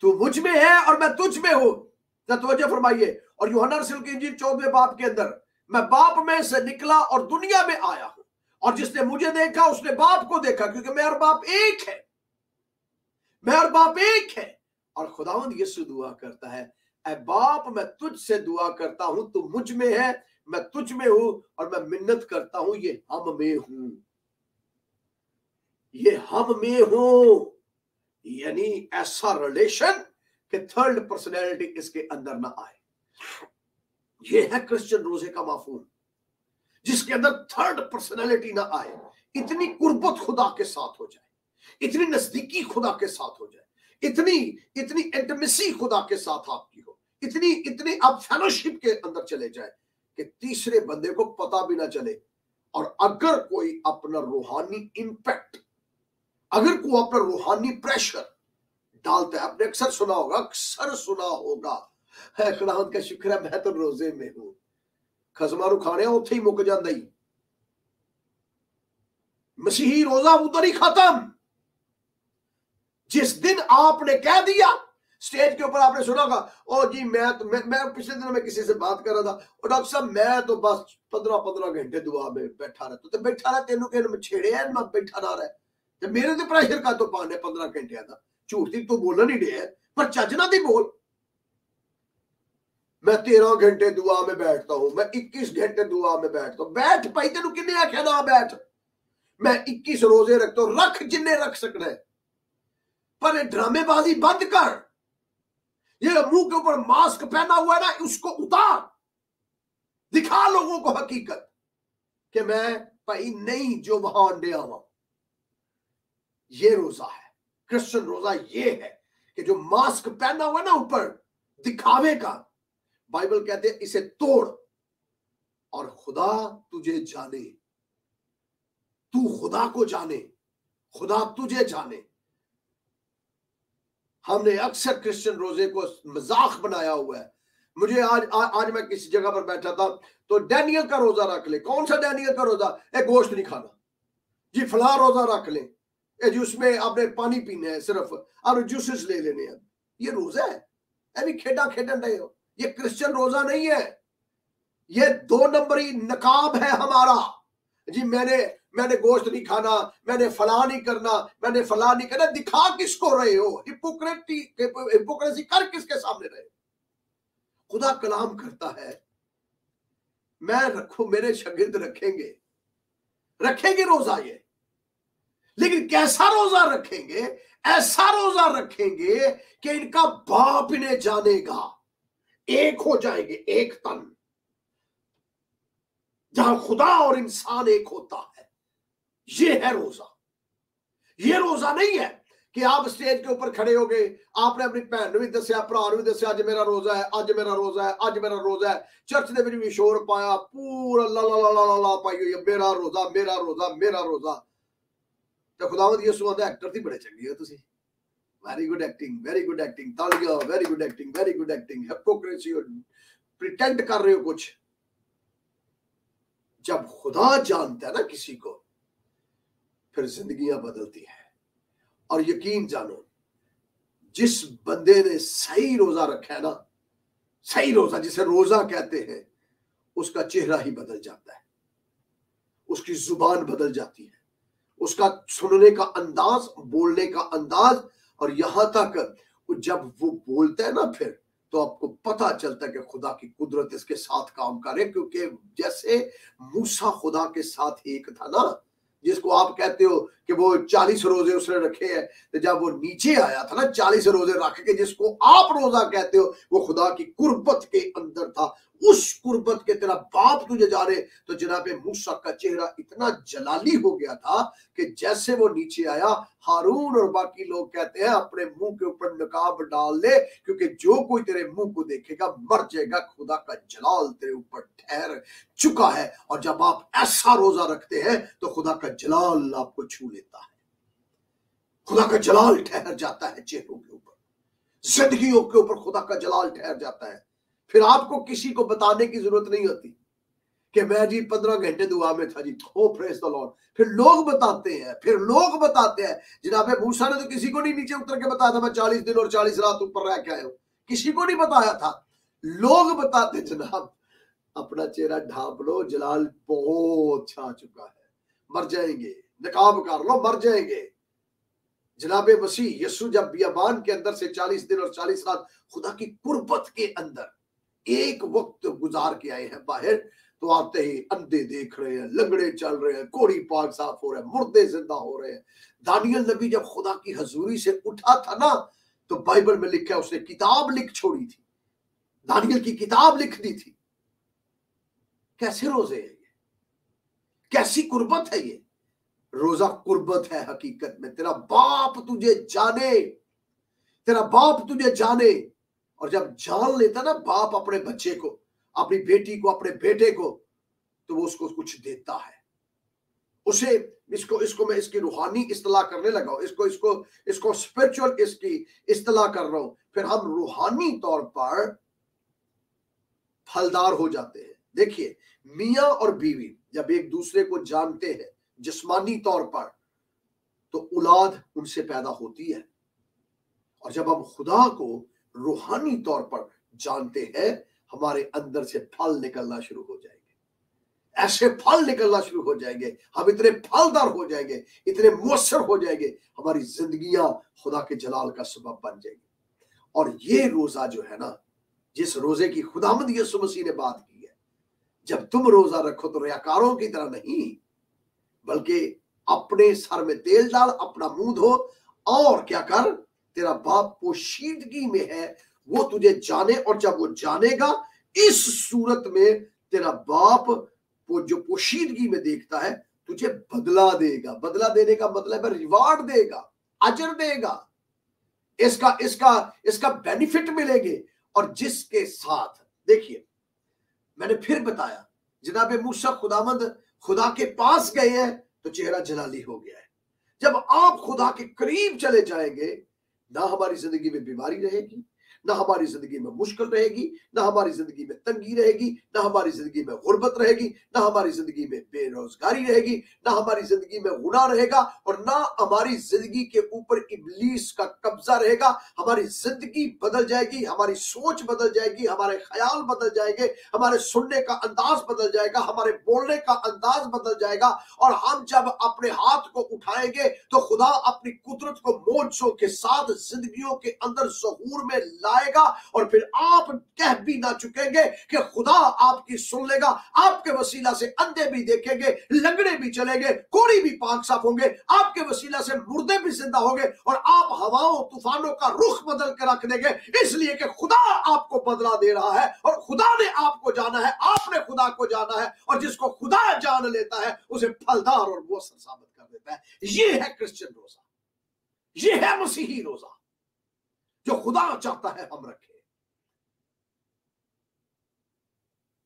तू मुझमें है और मैं तुझ में हूँ। तवज्जो फरमाइए। और योहना रसूल की इंजील चौदहवें बाप के अंदर, मैं बाप में से निकला और दुनिया में आया हूँ। और जिसने मुझे देखा, उसने बाप को देखा, क्योंकि मैं और बाप एक है। मैं और बाप एक है। और खुदावंद यीशु दुआ करता है ए बाप, मैं तुझ से दुआ करता हूँ, तू मुझमें है, मैं तुझ में हूँ, और मैं मिन्नत करता हूँ, ये हम में हूँ। ये हम में हूँ। यानी ऐसा रिलेशन कि थर्ड पर्सनैलिटी इसके अंदर ना आए। ये है क्रिश्चियन रोज़े का माफूम जिसके अंदर थर्ड पर्सनैलिटी ना आए। इतनी कुर्बत खुदा के साथ हो जाए, इतनी नजदीकी खुदा के साथ हो जाए, इतनी इतनी इंटमेसी खुदा के साथ आपकी हो, इतनी इतनी आप फेलोशिप के अंदर चले जाए कि तीसरे बंदे को पता भी ना चले। और अगर कोई अपना रूहानी इंपैक्ट अगर कोई अपना रूहानी प्रेशर डालता है आपने अक्सर सुना होगा अक्सर सुना होगा। है का शुक्र है मैं तो रोज़े में हूँ। खसमा रुखाने उथे मुक जाता ही। मसीही रोजा उधर तो ही खत्म। जिस दिन आपने कह दिया स्टेज के ऊपर आपने सुना होगा ओ जी मैं तो मैं, मैं पिछले दिनों में किसी से बात कर रहा था और डॉक्टर साहब मैं तो बस पंद्रह पंद्रह घंटे दुआ में बैठा रहता तो बैठा रहा तेन छेड़े मैं बैठा ना रहा। ਤੇ ਮੇਰੇ ਤੇ ਪ੍ਰੈਸ਼ਰ ਕਾ ਤੋਂ ਪਾਣੇ 15 ਘੰਟਿਆਂ ਦਾ ਝੂਠ ਦੀ ਤੂੰ ਬੋਲਣ ਨਹੀਂ ਡਿਆ ਪਰ ਚੱਜ ਨਾਲ ਦੀ ਬੋਲ मैं तेरह घंटे दुआ में बैठता हूं मैं इक्कीस घंटे दुआ में बैठता हूं बैठ पाई तेन कि आख्या ना बैठ मैं इक्कीस रोजे रखता हूं रख जिन्ने रख सकना है पर ड्रामेबाजी बंद कर ये मुंह के ऊपर मास्क पहना हुआ है ना उसको उतार दिखा लोगों को हकीकत कि मैं भाई नहीं जो वहां अंडे आवा ये रोजा है। क्रिश्चियन रोजा ये है कि जो मास्क पहना हुआ ना ऊपर दिखावे का। बाइबल कहते हैं इसे तोड़ और खुदा तुझे जाने। तू खुदा को जाने खुदा तुझे जाने। हमने अक्सर क्रिश्चियन रोज़े को मज़ाक बनाया हुआ है। मुझे आज आ, आज मैं किसी जगह पर बैठा था तो डैनियल का रोजा रख ले। कौन सा डैनियल का रोजा? एक गोश्त नहीं खाना। जी फला रोजा रख ले। जी उसमें आपने पानी पीना है सिर्फ़ और जूसेस ले लेने हैं। ये रोजा है? अभी खेडा खेडन रहे हो। ये क्रिश्चियन रोजा नहीं है। ये दो नंबरी नकाब है हमारा। जी, मैंने मैंने गोश्त नहीं खाना, मैंने फला नहीं करना, मैंने फला नहीं करना। दिखा किसको रहे हो? हिपोक्रेटी हिपोक्रेसी कर किसके सामने रहे? खुदा कलाम करता है। मैं रखू, मेरे शगिर्द रखेंगे। रखेंगे रोजा ये। लेकिन कैसा रोजा रखेंगे? ऐसा रोजा रखेंगे कि इनका बाप इन्हें जानेगा। एक हो जाएँगे, एक तन। जहाँ खुदा और इंसान एक होता है, ये है रोजा। ये रोजा नहीं है कि आप स्टेज के ऊपर खड़े हो गए आपने अपनी भैन भी दसिया भरा भी दसिया अज मेरा रोजा है अज मेरा रोजा है अज मेरा रोजा है। चर्च के भी शोर पाया, पूरा ला ला ला ला ला पाई हुई मेरा रोजा मेरा रोजा मेरा रोजा। एक्टर थी बड़े चंगे हो तुसी very good acting very good acting तालियाँ very good acting very good acting hypocrisy और प्रिटेंड कर रहे हो कुछ जब खुदा जानता है ना किसी को फिर जिंदगियाँ बदलती है और यकीन जानो जिस बंदे ने सही रोजा रखा है ना सही रोजा जिसे रोजा कहते हैं उसका चेहरा ही बदल जाता है उसकी ज़ुबान बदल जाती है उसका सुनने का अंदाज, बोलने का अंदाज, और यहाँ तक जब वो बोलता है ना फिर तो आपको पता चलता है कि खुदा की कुदरत इसके साथ काम करे क्योंकि जैसे मूसा खुदा के साथ एक था ना, जिसको आप कहते हो कि वो चालीस रोज़े उसने रखे हैं तो जब वो नीचे आया था ना, चालीस रोज़े रख के जिसको आप रोजा कहते हो, वो खुदा की कुर्बत के अंदर था उस कुर्बत के तेरा बाप तुझे जा रहे। तो जनाब मूसा का चेहरा इतना जलाली हो गया था कि जैसे वो नीचे आया, हारून और बाकी लोग कहते हैं, अपने मुँह के ऊपर नकाब डाल दे, क्योंकि जो कोई तेरे मुँह को देखेगा, मर जाएगा। खुदा का जलाल तेरे ऊपर ठहर चुका है। और जब आप ऐसा रोजा रखते हैं तो खुदा का जलाल आपको छू लेता है। खुदा का जलाल ठहर जाता है चेहरों के ऊपर। जिंदगियों के ऊपर खुदा का जलाल ठहर जाता है। फिर आपको किसी को बताने की ज़रूरत नहीं होती कि मैं जी पंद्रह घंटे दुआ में था जी। ओ प्रेस द लॉर्ड फिर लोग बताते हैं, फिर लोग बताते हैं। जनाब मूसा ने तो किसी को नहीं नीचे उतर के बताया था, मैं चालीस दिन और चालीस रात ऊपर रह के आया किसी को नहीं बताया था। लोग बताते जनाब, अपना चेहरा ढांप लो, जलाल बहुत छा चुका है। मर जाएँगे, नकाब कर लो, मर जाएँगे। जनाब मसीह यसु जब बियाबान के अंदर से चालीस दिन और चालीस रात खुदा की कुर्बत के अंदर एक वक्त गुजार के आए हैं बाहर। तो आते ही अंधे देख रहे हैं, लंगड़े चल रहे हैं, कोड़ी पाक साफ़ हो रहे हैं, मुर्दे ज़िंदा हो रहे हैं। दानियल नबी जब खुदा की हजूरी से उठा था ना तो बाइबल में लिखा है, उसने किताब लिख छोड़ी थी। दानियल की किताब लिख दी थी। कैसे रोज़े है ये? कैसी कुर्बत है ये? रोजा कुर्बत है हकीकत में। तेरा बाप तुझे जाने, तेरा बाप तुझे जाने। और जब जान लेता ना बाप अपने बच्चे को, अपनी बेटी को, अपने बेटे को तो वो उसको कुछ देता है। उसे इसको इसको मैं इसकी रूहानी इस्तला करने लगा इसको इसको इसको स्पिरिचुअल इसकी इस्तला कर रहा हूँ। फिर हम रूहानी तौर पर फलदार हो जाते हैं। देखिए, मियाँ और बीवी जब एक दूसरे को जानते हैं, जिस्मानी तौर पर तो औलाद उनसे पैदा होती है। और जब हम खुदा को रूहानी तौर पर जानते हैं, हमारे अंदर से फल निकलना शुरू हो जाएँगे। ऐसे फल निकलना शुरू हो जाएँगे। हम इतने फलदार हो जाएँगे, इतने मुसर हो जाएँगे, हमारी जिंदगियाँ खुदा के जलाल का सबब बन जाएगी। और ये रोजा जो है ना, जिस रोज़े की खुदामद यसु मसीह ने बात की है, जब तुम रोजा रखो तो रियाकारों की तरह नहीं, बल्कि अपने सर में तेल डाल, अपना मुँह धो, और क्या कर? तेरा बाप पोशीदगी में है, वो तुझे जाने और जब वो जानेगा, इस सूरत में तेरा बाप वो जो पोशीदगी में देखता है, तुझे बदला देगा। बदला देने का मतलब है रिवार्ड देगा, अजर देगा। इसका इसका इसका बेनिफिट मिलेंगे और जिसके साथ, देखिए, मैंने फिर बताया, जनाब मूसा खुदामंद खुदा के पास गए हैं तो चेहरा जलाली हो गया है। जब आप खुदा के करीब चले जाएँगे ना हमारी ज़िंदगी में बीमारी रहेगी ना हमारी ज़िंदगी में मुश्किल रहेगी, ना हमारी ज़िंदगी में तंगी रहेगी, ना हमारी ज़िंदगी में गुर्बत रहेगी, ना हमारी ज़िंदगी में बेरोजगारी रहेगी, ना हमारी ज़िंदगी में गुना रहेगा और ना हमारी ज़िंदगी के ऊपर इबलीस का कब्जा रहेगा। हमारी ज़िंदगी बदल जाएगी, हमारी सोच बदल जाएगी, हमारे ख्याल बदल जाएँगे, हमारे सुनने का अंदाज बदल जाएगा, हमारे बोलने का अंदाज बदल जाएगा और हम जब अपने हाथ को उठाएँगे तो खुदा अपनी कुदरत को मोजों के साथ जिंदगियों के अंदर जहूर में लाएगा और फिर आप कह भी ना चुकेंगे कि खुदा आपकी सुन लेगा, आपके वसीला से अंधे भी देखेंगे, लंगड़े भी चलेंगे, कोड़ी भी पाक साफ़ होंगे, आपके वसीला से मुर्दे भी ज़िंदा होंगे और आप हवाओं, तूफानों का रुख बदल के रख देंगे। इसलिए कि खुदा आपको बदला दे रहा है और खुदा ने आपको जाना है, आपने खुदा को जाना है और जिसको खुदा जान लेता है, उसे फलदार और मुसर साबित कर देता है। ये है क्रिश्चियन रोजा। ये है मसीही रोजा। जो खुदा चाहता है हम रखें।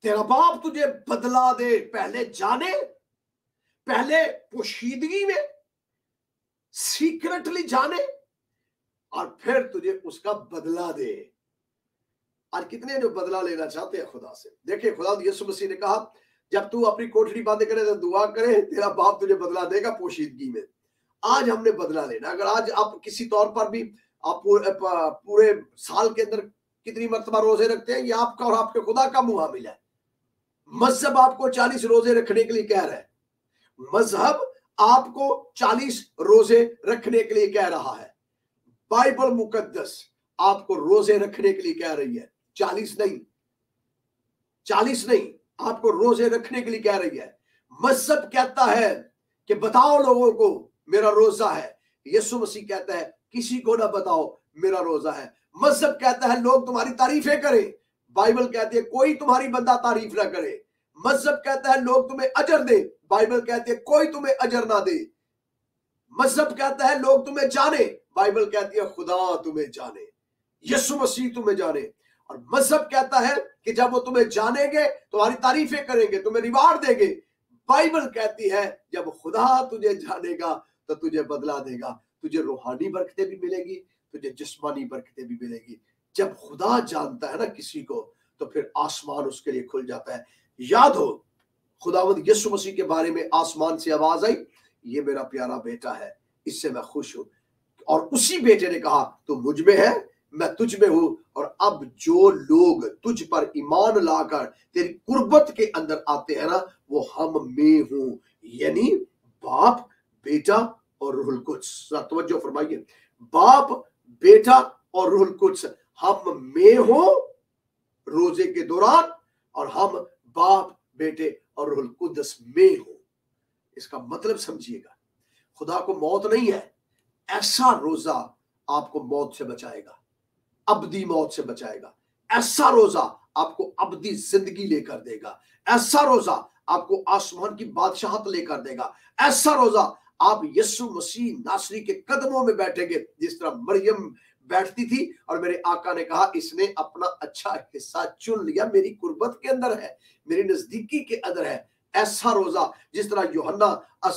तेरा बाप तुझे बदला दे, पहले जाने, पहले पोशीदगी में सीक्रेटली जाने, और फिर तुझे उसका बदला दे। और कितने जो बदला लेना चाहते हैं खुदा से? देखिए, खुदा यीशु मसीह ने कहा, जब तू अपनी कोठरी बंद करे तो दुआ करे, तेरा बाप तुझे बदला देगा पोशीदगी में। आज हमने बदला लेना। अगर आज आप किसी तौर पर भी आप पूरे पूरे साल के अंदर कितनी मरतबा रोज़े रखते हैं? ये आपका और आपके खुदा का मुहामिल है। मज़हब आपको चालीस रोज़े रखने के लिए कह रहा है। मज़हब आपको चालीस रोज़े रखने के लिए कह रहा है। बाइबल मुकद्दस आपको रोज़े रखने के लिए कह रही है। चालीस नहीं। चालीस नहीं, आपको रोज़े रखने के लिए कह रही है। मज़हब कहता है कि बताओ लोगों को, मेरा रोजा है। यीशु मसीह कहता है किसी को ना बताओ, मेरा रोजा है। मज़हब कहता है, लोग तुम्हारी तारीफें करें। बाइबल कहती है, कोई तुम्हारी बंदा तारीफ़ ना करे। मज़हब कहता है, लोग तुम्हें अजर दे। बाइबल कहती है, कोई तुम्हें अजर ना दे। मज़हब कहता है, लोग तुम्हें जाने। बाइबल कहती है, खुदा तुम्हें जाने। यीशु मसीह तुम्हें जाने। और मज़हब कहता है कि जब वो तुम्हें जानेंगे, तुम्हारी तारीफें करेंगे, तुम्हें रिवार्ड देंगे। बाइबल कहती है, जब खुदा तुझे जानेगा तो तुझे बदला देगा। तुझे रूहानी बरकतें भी मिलेगी, तुझे जिस्मानी बरकतें भी मिलेगी। जब खुदा जानता है ना किसी को तो फिर आसमान उसके लिए खुल जाता है। याद हो, खुदावंद यीशु मसीह के बारे में आसमान से आवाज़ आई, ये मेरा प्यारा बेटा है, इससे मैं खुश हूँ। और उसी बेटे ने कहा, तू मुझमें है, मैं तुझ में हूँ, और अब जो लोग तुझ पर ईमान लाकर तेरी कुर्बत के अंदर आते हैं ना, वो हम में हूँ। यानी बाप, बेटा और रूहुल कुछ तवज्जो फरमाइए। बाप, बेटा और रूहुल कुछ हम में हो रोज़े के दौरान और हम बाप, बेटे और रूहुल कुदस में हो। इसका मतलब समझिएगा, खुदा को मौत नहीं है, ऐसा रोजा आपको मौत से बचाएगा, अबदी मौत से बचाएगा। ऐसा रोजा आपको अबदी ज़िंदगी लेकर देगा, ऐसा रोजा आपको आसमान की बादशाहत लेकर देगा, ऐसा रोजा आप यस्सु मसीह नासरी के कदमों में बैठेंगे। जिस तरह मरियम बैठती थी और मेरे आका ने कहा, इसने अपना अच्छा हिस्सा चुन लिया। मेरी कुर्बत के अंदर है, मेरी नजदीकी के अंदर है। ऐसा रोजा, जिस तरह योहन्ना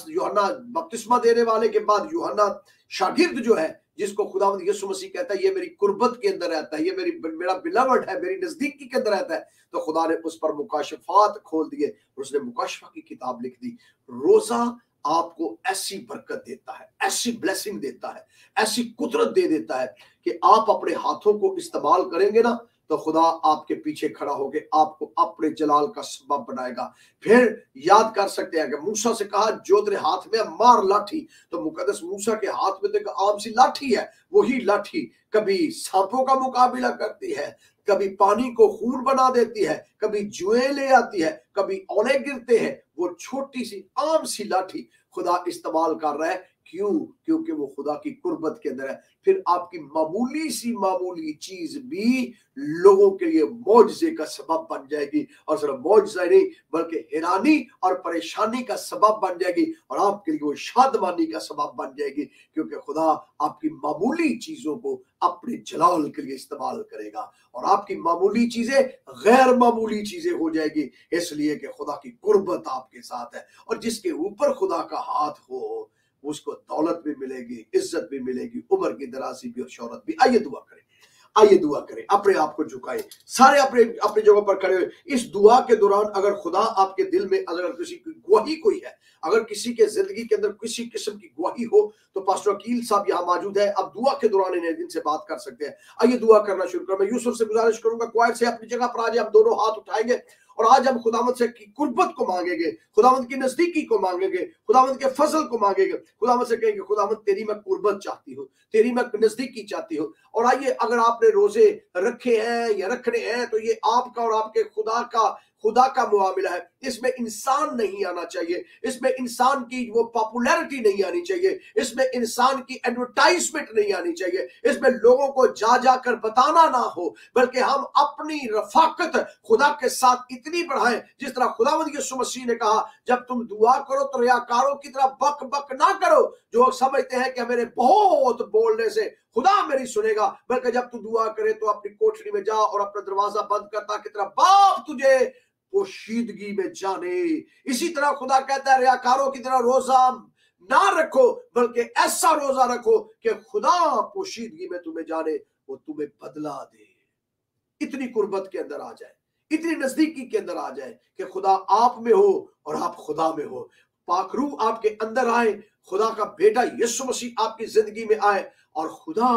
योहन्ना बपतिस्मा देने वाले के बाद योहन्ना शागिर्द जो है, जिसको खुदा यीशु मसीह कहता है, ये मेरी कुर्बत के अंदर रहता है, ये मेरी मेरा बिलावट है, मेरी नजदीकी के अंदर रहता है। तो खुदा ने उस पर मुकाशफात खोल दिए और उसने मुकाशफा की किताब लिख दी। रोजा आपको ऐसी बरकत देता है, ऐसी ब्लेसिंग देता है, ऐसी कुदरत दे देता है कि आप अपने हाथों को इस्तेमाल करेंगे ना तो खुदा आपके पीछे खड़ा होकर आपको अपने जलाल का सबब बनाएगा। फिर याद कर सकते हैं कि मूसा से कहा, जो तेरे हाथ में मार लाठी। तो मुकदस मूसा के हाथ में तो आम सी लाठी है, वही लाठी कभी सांपों का मुकाबला करती है, कभी पानी को खून बना देती है, कभी जुए ले आती है, कभी ओले गिरते हैं, वो छोटी सी, आम सी लाठी खुदा इस्तेमाल कर रहा है। क्यों? क्योंकि वो खुदा की कुर्बत के अंदर है। फिर आपकी मामूली सी मामूली चीज़ भी लोगों के लिए मुआवजे का सबब बन जाएगी और सिर्फ़ मुआवजा नहीं, बल्कि हैरानी और परेशानी का सबब बन जाएगी और आपके लिए वो शादमानी का सबब बन जाएगी, क्योंकि खुदा आपकी मामूली चीज़ों को अपने जलाल के लिए इस्तेमाल करेगा और आपकी मामूली चीज़ें गैर मामूली चीज़ें हो जाएगी। इसलिए कि खुदा की कुर्बत आपके साथ है और जिसके ऊपर खुदा का हाथ हो उसको दौलत भी मिलेगी, इज़्ज़त भी मिलेगी, उम्र की दराजी भी और शौरत भी। आइए दुआ करें, आइए दुआ करें, अपने आप को झुकाए। सारे अपने, अपनी जगह पर खड़े हुए। इस दुआ के दौरान अगर खुदा आपके दिल में, अगर किसी की गुआही कोई है, अगर किसी के ज़िंदगी के अंदर किसी किस्म की गुआही हो तो पास्टर वकील साहब यहाँ मौजूद है। अब दुआ के दौरान इन्हें दिन से बात कर सकते हैं। आइए दुआ करना शुरू कर। मैं यूसुफ से गुजारिश करूँगा क्वायर से अपनी जगह पर आज हम दोनों हाथ उठाएँगे। और आज हम खुदावंत से की कुर्बत को मांगेंगे, खुदावंत की नजदीकी को मांगेंगे, खुदावंत के फ़सल को मांगेंगे। खुदावंत से कहेंगे, खुदावंत, तेरी मैं कुर्बत चाहती हूँ, तेरी मैं नजदीकी चाहती हूँ। और आइए, अगर आपने रोज़े रखे हैं या रखने हैं तो ये आपका और आपके खुदा का खुदा का मुआमिला है। इसमें इंसान नहीं आना चाहिए। इसमें इंसान की वो पॉपुलैरिटी नहीं आनी चाहिए। इसमें इंसान की एडवर्टाइजमेंट नहीं आनी चाहिए। इसमें लोगों को जा जाकर बताना ना हो, बल्कि हम अपनी रफाकत खुदा के साथ इतनी बढ़ाएँ, जिस तरह खुदावंद यीशु मसीह ने कहा, जब तुम दुआ करो तो रियाकारों की तरह बक बक ना करो। जो समझते हैं कि मेरे बहुत बोलने से खुदा मेरी सुनेगा, बल्कि जब तू दुआ करे तो अपनी कोठरी में जा और अपना दरवाज़ा बंद करता की तरह बाप तुझे पोशीदगी में जाने। इसी तरह खुदा कहता है, रियाकारों की तरह रोजा ना रखो, बल्कि ऐसा रोजा रखो कि खुदा पोशीदगी में तुम्हें जाने, वो तुम्हें बदला दे। इतनी कुर्बत के अंदर आ जाए, इतनी नजदीकी के अंदर आ जाए कि खुदा आप में हो और आप खुदा में हो। पाखरू आपके अंदर आए, खुदा का बेटा यीशु मसीह आपकी ज़िंदगी में आए और खुदा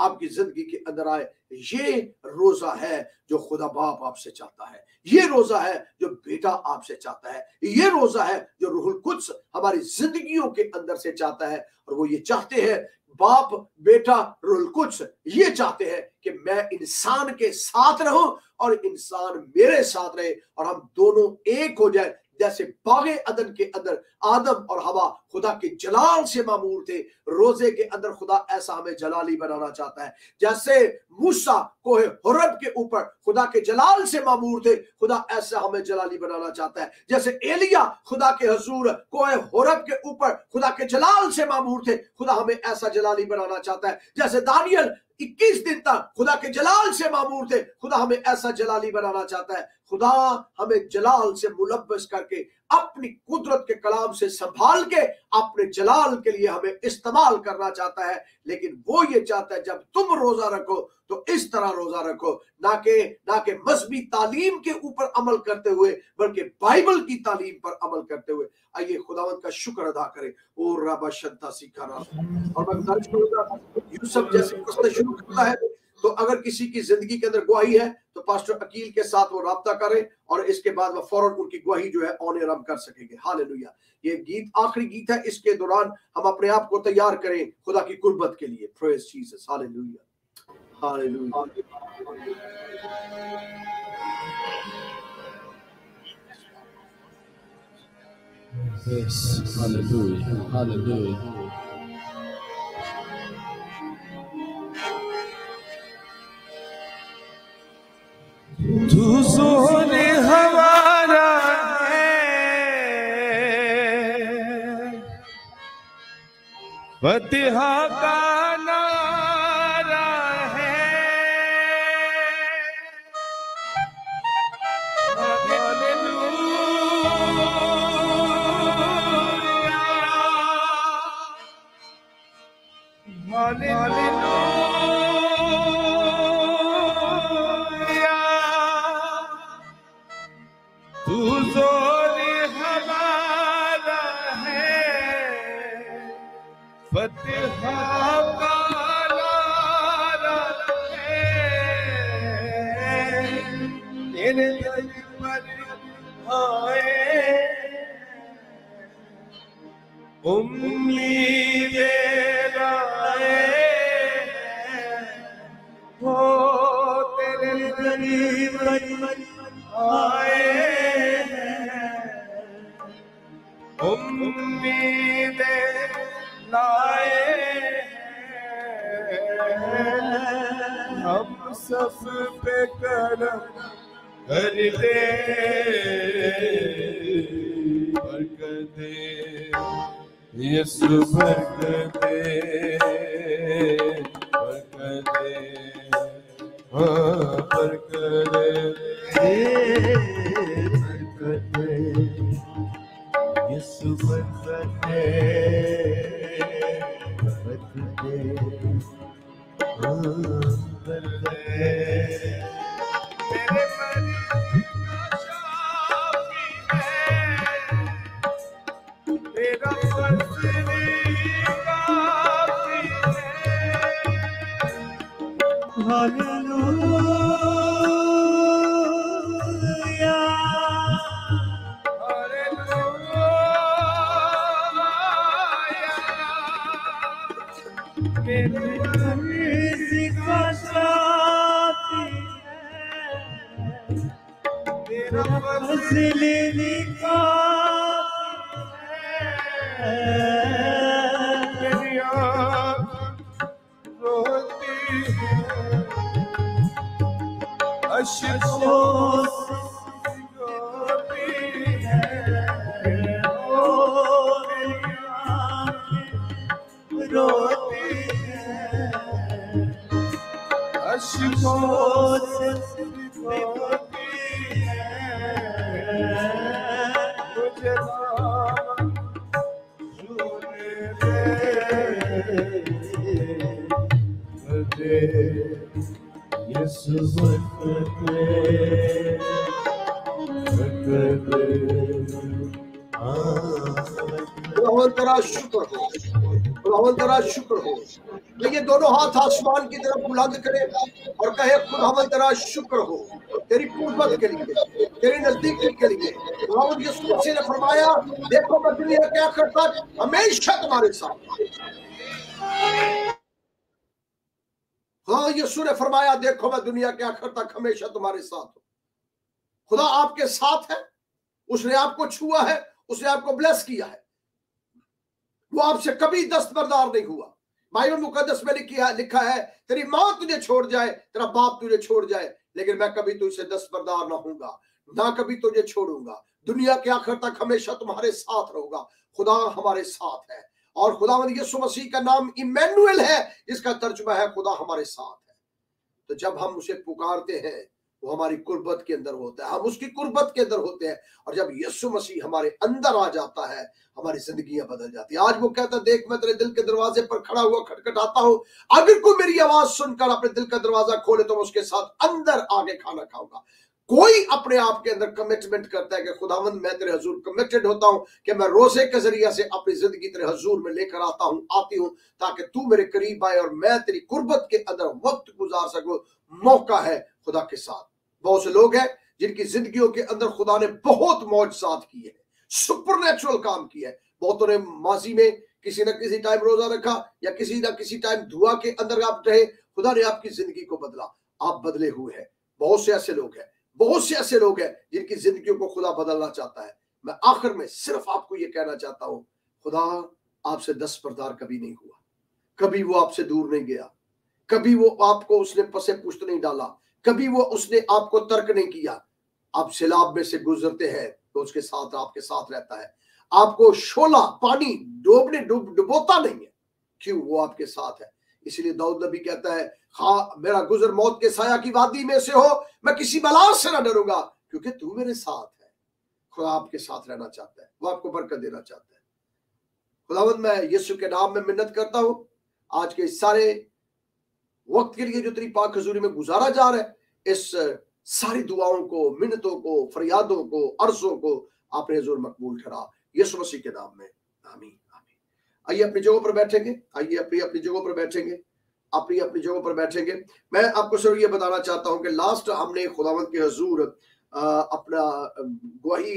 आपकी ज़िंदगी के अंदर आए। ये रोजा है जो खुदा बाप आपसे चाहता है। ये रोजा है जो बेटा आपसे चाहता है। ये रोजा है जो रूहुल कुछ हमारी जिंदगियों के अंदर से चाहता है और वो ये चाहते हैं, बाप, बेटा रुल कुछ ये चाहते हैं कि मैं इंसान के साथ रहूँ और इंसान मेरे साथ रहे और हम दोनों एक हो जाए। जैसे बागे अदन के अंदर आदम और हवा खुदा के जलाल से मामूर थे। रोज़े के अंदर खुदा ऐसा हमें जलाली बनाना चाहता है। जैसे मूसा कोहे हुरब के ऊपर खुदा के जलाल से मामूर थे, खुदा ऐसा हमें जलाली बनाना चाहता है। जैसे एलिया खुदा के हजूर कोहे हुरब के ऊपर खुदा के जलाल से मामूर थे, खुदा हमें ऐसा जलाली बनाना चाहता है। जैसे दानियल 21 दिन तक खुदा के जलाल से मामूर थे, खुदा हमें ऐसा जलाली बनाना चाहता है। खुदा हमें जलाल से मुलब्बस करके, अपनी कुदरत के कलाम से संभाल के, अपने जलाल के लिए हमें इस्तेमाल करना चाहता है। लेकिन वो ये चाहता है, जब तुम रोजा रखो तो इस तरह रोजा रखो। ना के ना के मजहबी तालीम के ऊपर अमल करते हुए, बल्कि बाइबल की तालीम पर अमल करते हुए। आइए खुदावंत का शुक्र अदा करें। ओ रबा शंता सीखा और मैं यूसुफ जैसे शुरू करता है। तो अगर किसी की ज़िंदगी के अंदर गुआही है तो पास्टर अकील के साथ वो रबता करें और इसके बाद वो फ़ौरन उनकी गुआही जो है ऑन रब कर सकेंगे। हाल ये गीत आखिरी गीत है इसके दौरान हम अपने आप को तैयार करें खुदा की कुर्बत के लिए। Praise Jesus hallelujah. Yes, hallelujah, hallelujah. ইতিহাস बरकत दे बरकत आसमान की तरफ़ बुलंद करे और कहे खुदावन तेरा शुक्र हो। तेरी कुर्बत के लिए, तेरी नजदीकी के लिए। खुदावन यीशु मसीह ने फरमाया, देखो मैं दुनिया के आखिर तक हमेशा तुम्हारे साथ हाँ यीशु ने फरमाया, देखो मैं दुनिया के आखिर तक हमेशा तुम्हारे साथ खुदा आपके साथ है, उसने आपको छुआ है, उसने आपको ब्लेस किया है। वो आपसे कभी दस्तबरदार नहीं हुआ। बाइबल मुकदस में लिखी लिखा है, तेरी माँ तुझे छोड़ जाए, तेरा बाप तुझे छोड़ जाए, लेकिन मैं कभी तुझसे दस्तबरदार ना होऊँगा, ना कभी तुझे छोड़ूँगा। दुनिया के आखिर तक हमेशा तुम्हारे साथ रहूँगा। खुदा हमारे साथ है, और खुदावंद यीशु मसीह का नाम इमेनुअल है, जिसका तर्जुमा है, खुदा हमारे साथ है। तो जब हम उसे पुकारते हैं वो हमारी कुर्बत के अंदर होता है। हम उसकी कुर्बत के अंदर होते हैं और जब यीशु मसीह हमारे अंदर आ जाता है, हमारी जिंदगियाँ बदल जाती है। आज वो कहता है, देख, मैं तेरे दिल के दरवाजे पर खड़ा हुआ खटखटाता हूँ। अगर कोई मेरी आवाज़ सुनकर अपने दिल का दरवाज़ा खोले तो मैं उसके साथ अंदर आगे खाना खाऊँगा। कोई अपने आप के अंदर कमिटमेंट करता है कि, खुदावंद, मैं तेरे हजूर कमिटेड होता हूँ कि मैं रोज़े के ज़रिए से अपनी ज़िंदगी तेरे हजूर में लेकर आता हूँ, आती हूँ, ताकि तू मेरे करीब आए और मैं तेरी कुर्बत के अंदर वक्त गुजार सकूँ। मौका है खुदा के साथ। बहुत से लोग हैं जिनकी जिंदगियों के अंदर खुदा ने बहुत मौज साथ की है सुपर काम किया है। बहुतों ने माजी में किसी ना किसी टाइम रोजा रखा या किसी ना किसी टाइम दुआ के अंदर आप रहे, खुदा ने आपकी ज़िंदगी को बदला। आप बदले हुए हैं। बहुत से ऐसे लोग हैं, बहुत से ऐसे लोग हैं जिनकी जिंदगियों को खुदा बदलना चाहता है। मैं आखिर में सिर्फ़ आपको ये कहना चाहता हूँ, खुदा आपसे दस परदार कभी नहीं हुआ। कभी वो आपसे दूर नहीं गया। कभी वो आपको उसने पसे पुष्ट नहीं डाला। कभी वो उसने आपको तर्क नहीं किया। आप सैलाब में से गुजरते हैं तो उसके साथ आपके साथ रहता है। आपको शोला, पानी डूबने डूब, डुबोता नहीं है क्यों वो आपके साथ है। इसलिए दाऊद नबी कहता है हाँ मेरा गुजर मौत के साया की वादी में से हो, मैं किसी बला से ना डरूँगा, क्योंकि तू मेरे साथ है। खुदा आपके साथ रहना चाहता है, वो आपको बरकत देना चाहता है। खुदावंद, मैं यीशु के नाम में मिन्नत करता हूँ। आज के सारे वक्त के लिए जो तेरी पाक हजूरी में गुजारा जा रहा है, इस सारी दुआओं को, मिन्नतों को, फरियादों को अर्जों को आपने हजूर मकबूल ठहरा यीशु मसीह के नाम में। आमीन आमीन। आइए अपनी जगहों पर बैठेंगे। आइए अपनी अपनी जगहों पर बैठेंगे। अपनी अपनी जगहों पर बैठेंगे। मैं आपको सिर्फ़ ये बताना चाहता हूँ कि लास्ट हमने खुदावंत के हजूर अपना गवाही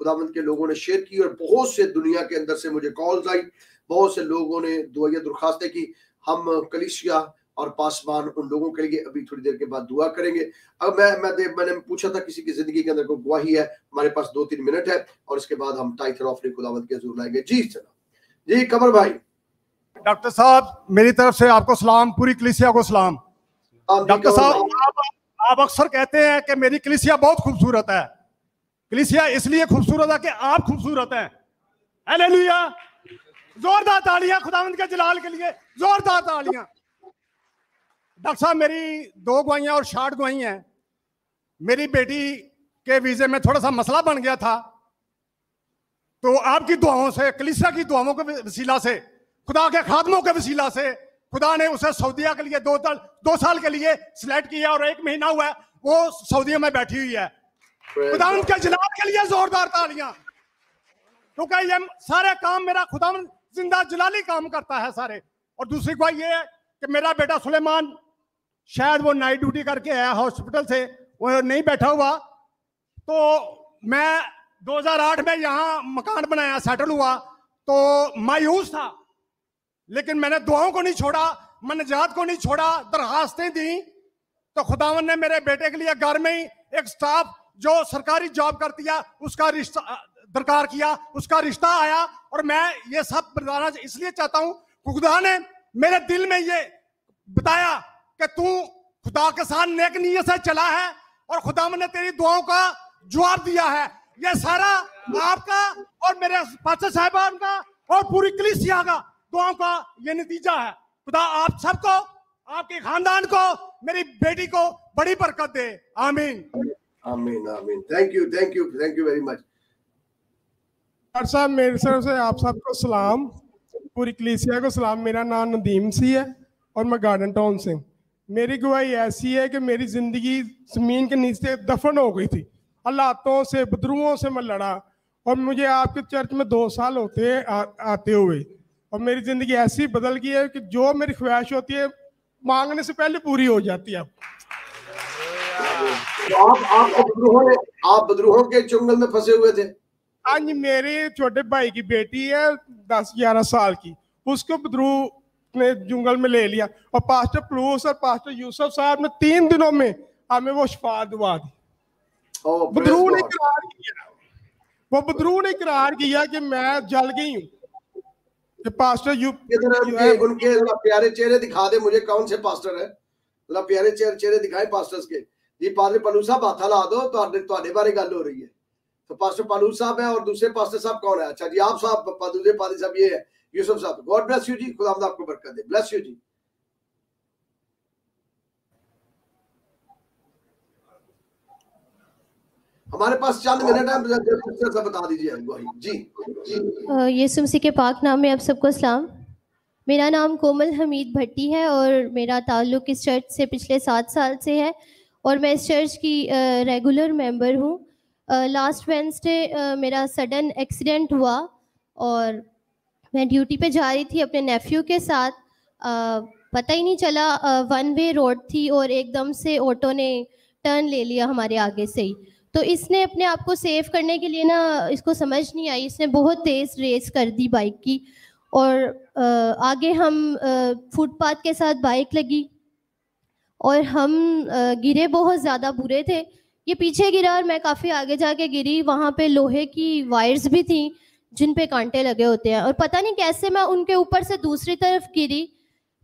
खुदावंत के लोगों ने शेयर की और बहुत से दुनिया के अंदर से मुझे कॉल्स आई। बहुत से लोगों ने दुआया दरखास्तें की। हम कलिशिया और पासवान उन लोगों के लिए अभी थोड़ी देर के बाद दुआ करेंगे। अब मैं मैं मैंने पूछा था किसी की ज़िंदगी के अंदर कोई गवाही है हमारे पास दो तीन मिनट है और इसके बाद हम टाइथर ऑफ़ खुदावंत के ज़रूर लाएँगे। जी चलो जी कमर भाई। डॉक्टर साहब मेरी तरफ़ से आपको सलाम पूरी कलिसिया को सलाम। डॉक्टर साहब आप, आप अक्सर कहते हैं कि मेरी कलिसिया बहुत खूबसूरत है। कलिसिया इसलिए खूबसूरत है कि आप खूबसूरत हैं। जोरदार तालियाँ खुदावंद के जलाल के लिए जोरदार तालियाँ। डॉक्टर साहब, मेरी दो गवाइयाँ और शार्ट गवाही हैं। मेरी बेटी के वीजे में थोड़ा सा मसला बन गया था। तो आपकी दुआओं से, कलिसिया की दुआओं के वसीला से, खुदा के खादमों के वसीला से, खुदा ने उसे सऊदिया के लिए दो साल दो साल के लिए सिलेक्ट किया और एक महीना हुआ है वो सऊदिया में बैठी हुई है। खुदा उनके जलाल के लिए जोरदार तालियाँ। क्योंकि ये सारे काम, मेरा खुदा ज़िंदा जलाली काम करता है सारे। और दूसरी बात ये है कि मेरा बेटा सुलेमान शायद वो नाइट ड्यूटी करके आया हॉस्पिटल से, वो नहीं बैठा हुआ। तो मैं 2008 में यहाँ मकान बनाया सेटल हुआ। तो मायूस था, लेकिन मैंने दुआओं को नहीं छोड़ा, मनजात को नहीं छोड़ा, दरखास्तें दी। तो खुदावन ने मेरे बेटे के लिए घर में ही एक स्टाफ जो सरकारी जॉब करती है, उसका रिश्ता, दरकार किया, उसका रिश्ता आया। और मैं ये सब बताना इसलिए चाहता हूँ, खुदा ने मेरे दिल में ये बताया कि तू खुदा के साथ नेक नीयत से चला है और खुदा ने तेरी दुआओं का जवाब दिया है। ये सारा आपका और मेरे पाचा साहबान का और पूरी कलिसिया का दुआओं का ये नतीजा है। खुदा आप सबको आपके खानदान को मेरी बेटी को बड़ी बरकत दे। आमीन। आमीन आमीन। Thank you thank you thank you very much doctor साहब मेरी तरफ़ से आप सबको सलाम। पूरी कलीसिया को सलाम। मेरा नाम नदीम सी है और मैं गार्डन टाउन से मेरी गवाही ऐसी है कि मेरी ज़िंदगी ज़मीन के नीचे दफन हो गई थी। हालातों से बदरुओं से मैं लड़ा और मुझे आपके चर्च में दो साल होते हैं आ, आते हुए। और मेरी ज़िंदगी ऐसी बदल गई है कि जो मेरी ख्वाहिश होती है मांगने से पहले पूरी हो जाती है। तो आप आप बदरूहों आप बदरूहों के चुंगल में फंसे हुए थे? हाँ जी मेरे छोटे भाई की बेटी है दस ग्यारह साल की। उसको बदरू ने जंगल में ले लिया। और पास्टर प्लूस और पास्टर यूसुफ साहब ने तीन दिनों में हमें वो शफा दुआ दी। बदरू ने इकरार किया। वो बदरू ने इकरार किया कि मैं जल गई हूँ। पास्टर यू उनके, उनके प्यारे चेहरे दिखा दे मुझे कौन से पास्टर है? प्यारे चेहरे चेहरे दिखाए पास्टर्स के। जी पादरी पलू साहब हाथा ला दो तो तो बारे गल हो रही है। तो पास्टर पलू साहब है और दूसरे पास्टर साहब कौन है? अच्छा जी आप साहब दूसरे पादरी साहब ये है। यूसुफ साहब गॉड ब्लेस यू जी खुदा आपको बरकत दे ब्लेस यू जी हमारे पास चंद मिनट है बता दीजिए जी। यीशु मसीह के पाक नाम में आप सबको सलाम। मेरा नाम कोमल हमीद भट्टी है और मेरा ताल्लुक़ इस चर्च से पिछले सात साल से है और मैं इस चर्च की रेगुलर मेंबर हूँ। लास्ट वेंसडे मेरा सडन एक्सीडेंट हुआ और मैं ड्यूटी पे जा रही थी अपने नेफ्यू के साथ। अ, पता ही नहीं चला आ, वन वे रोड थी और एकदम से ऑटो ने टर्न ले लिया हमारे आगे से ही। तो इसने अपने आप को सेव करने के लिए ना इसको समझ नहीं आई। इसने बहुत तेज़ रेस कर दी बाइक की और अ, आगे हम फुटपाथ के साथ बाइक लगी और हम गिरे बहुत ज़्यादा बुरे थे। ये पीछे गिरा और मैं काफ़ी आगे जाके गिरी। वहाँ पे लोहे की वायर्स भी थी। जिन पे कांटे लगे होते हैं। और पता नहीं कैसे मैं उनके ऊपर से दूसरी तरफ़ गिरी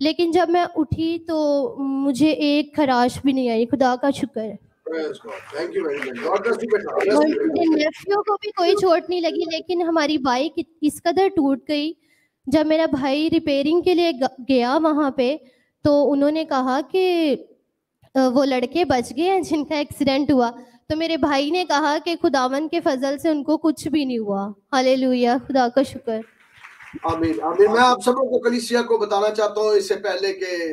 लेकिन जब मैं उठी तो मुझे एक खराश भी नहीं आई। खुदा का शुक्र है। नेफ्यू को भी कोई चोट नहीं लगी लेकिन हमारी बाइक इस कदर टूट गई। जब मेरा भाई रिपेयरिंग के लिए गया वहाँ पे तो उन्होंने कहा कि वो लड़के बच गए हैं जिनका एक्सीडेंट हुआ। तो मेरे भाई ने कहा कि खुदावन के फजल से उनको कुछ भी नहीं हुआ। हालेलुया, खुदा का शुक्र। आमीन आमीन। मैं आप सबों को कलीसिया को बताना चाहता हूँ इससे पहले के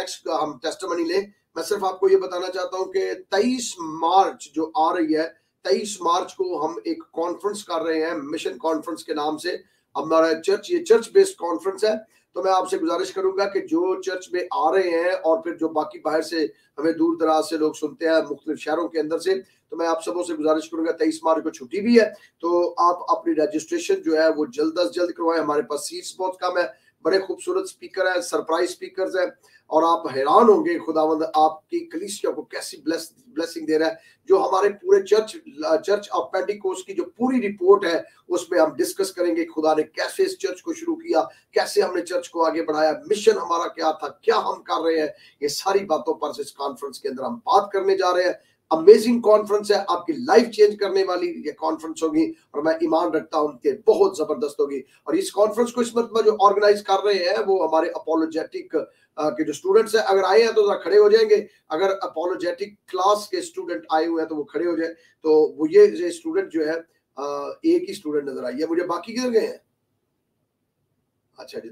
नेक्स्ट हम टेस्टमनी लें। मैं सिर्फ़ आपको ये बताना चाहता हूँ कि 23 मार्च जो आ रही है 23 मार्च को हम एक कॉन्फ्रेंस कर रहे हैं मिशन कॉन्फ्रेंस के नाम से। हमारा चर्च ये चर्च बेस्ड कॉन्फ्रेंस है। तो मैं आपसे गुजारिश करूँगा कि जो चर्च में आ रहे हैं और फिर जो बाकी बाहर से हमें दूर दराज से लोग सुनते हैं मुख्तलिफ़ शहरों के अंदर से तो मैं आप सबों से गुजारिश करूँगा, तेईस मार्च को छुट्टी भी है तो आप अपनी रजिस्ट्रेशन जो है वो जल्द अज जल्द करवाएँ। हमारे पास सीट्स बहुत कम है बड़े खूबसूरत स्पीकर हैं सरप्राइज़ स्पीकर हैं, और आप हैरान होंगे, खुदावंद, आपकी कलिसिया को कैसी ब्लेस ब्लेसिंग दे रहा है, जो हमारे पूरे चर्च चर्च ऑफ़ पेंटिकोस की जो पूरी रिपोर्ट है, उसमें हम डिस्कस करेंगे, खुदा ने कैसे इस चर्च को शुरू किया, कैसे हमने चर्च को आगे बढ़ाया मिशन हमारा क्या था, क्या हम कर रहे हैं, ये सारी बातों पर इस कॉन्फ्रेंस के अंदर हम बात करने जा रहे हैं। अमेजिंग कॉन्फ्रेंस है, आपकी लाइफ चेंज करने वाली ये कॉन्फ्रेंस होगी और मैं ईमान रखता हूँ कि बहुत ज़बरदस्त होगी। और इस कॉन्फ्रेंस को इस मतलब जो ऑर्गेनाइज कर रहे हैं, वो हमारे अपोलोजेटिक के जो स्टूडेंट्स हैं, अगर आए हैं तो जरा खड़े हो जाएँगे। अगर अपोलोजेटिक क्लास के स्टूडेंट आए हुए हैं तो वो खड़े हो जाए। तो वो ये स्टूडेंट जो है एक ही स्टूडेंट नज़र आई है। मुझे बाकी किधर गए हैं? अच्छा जी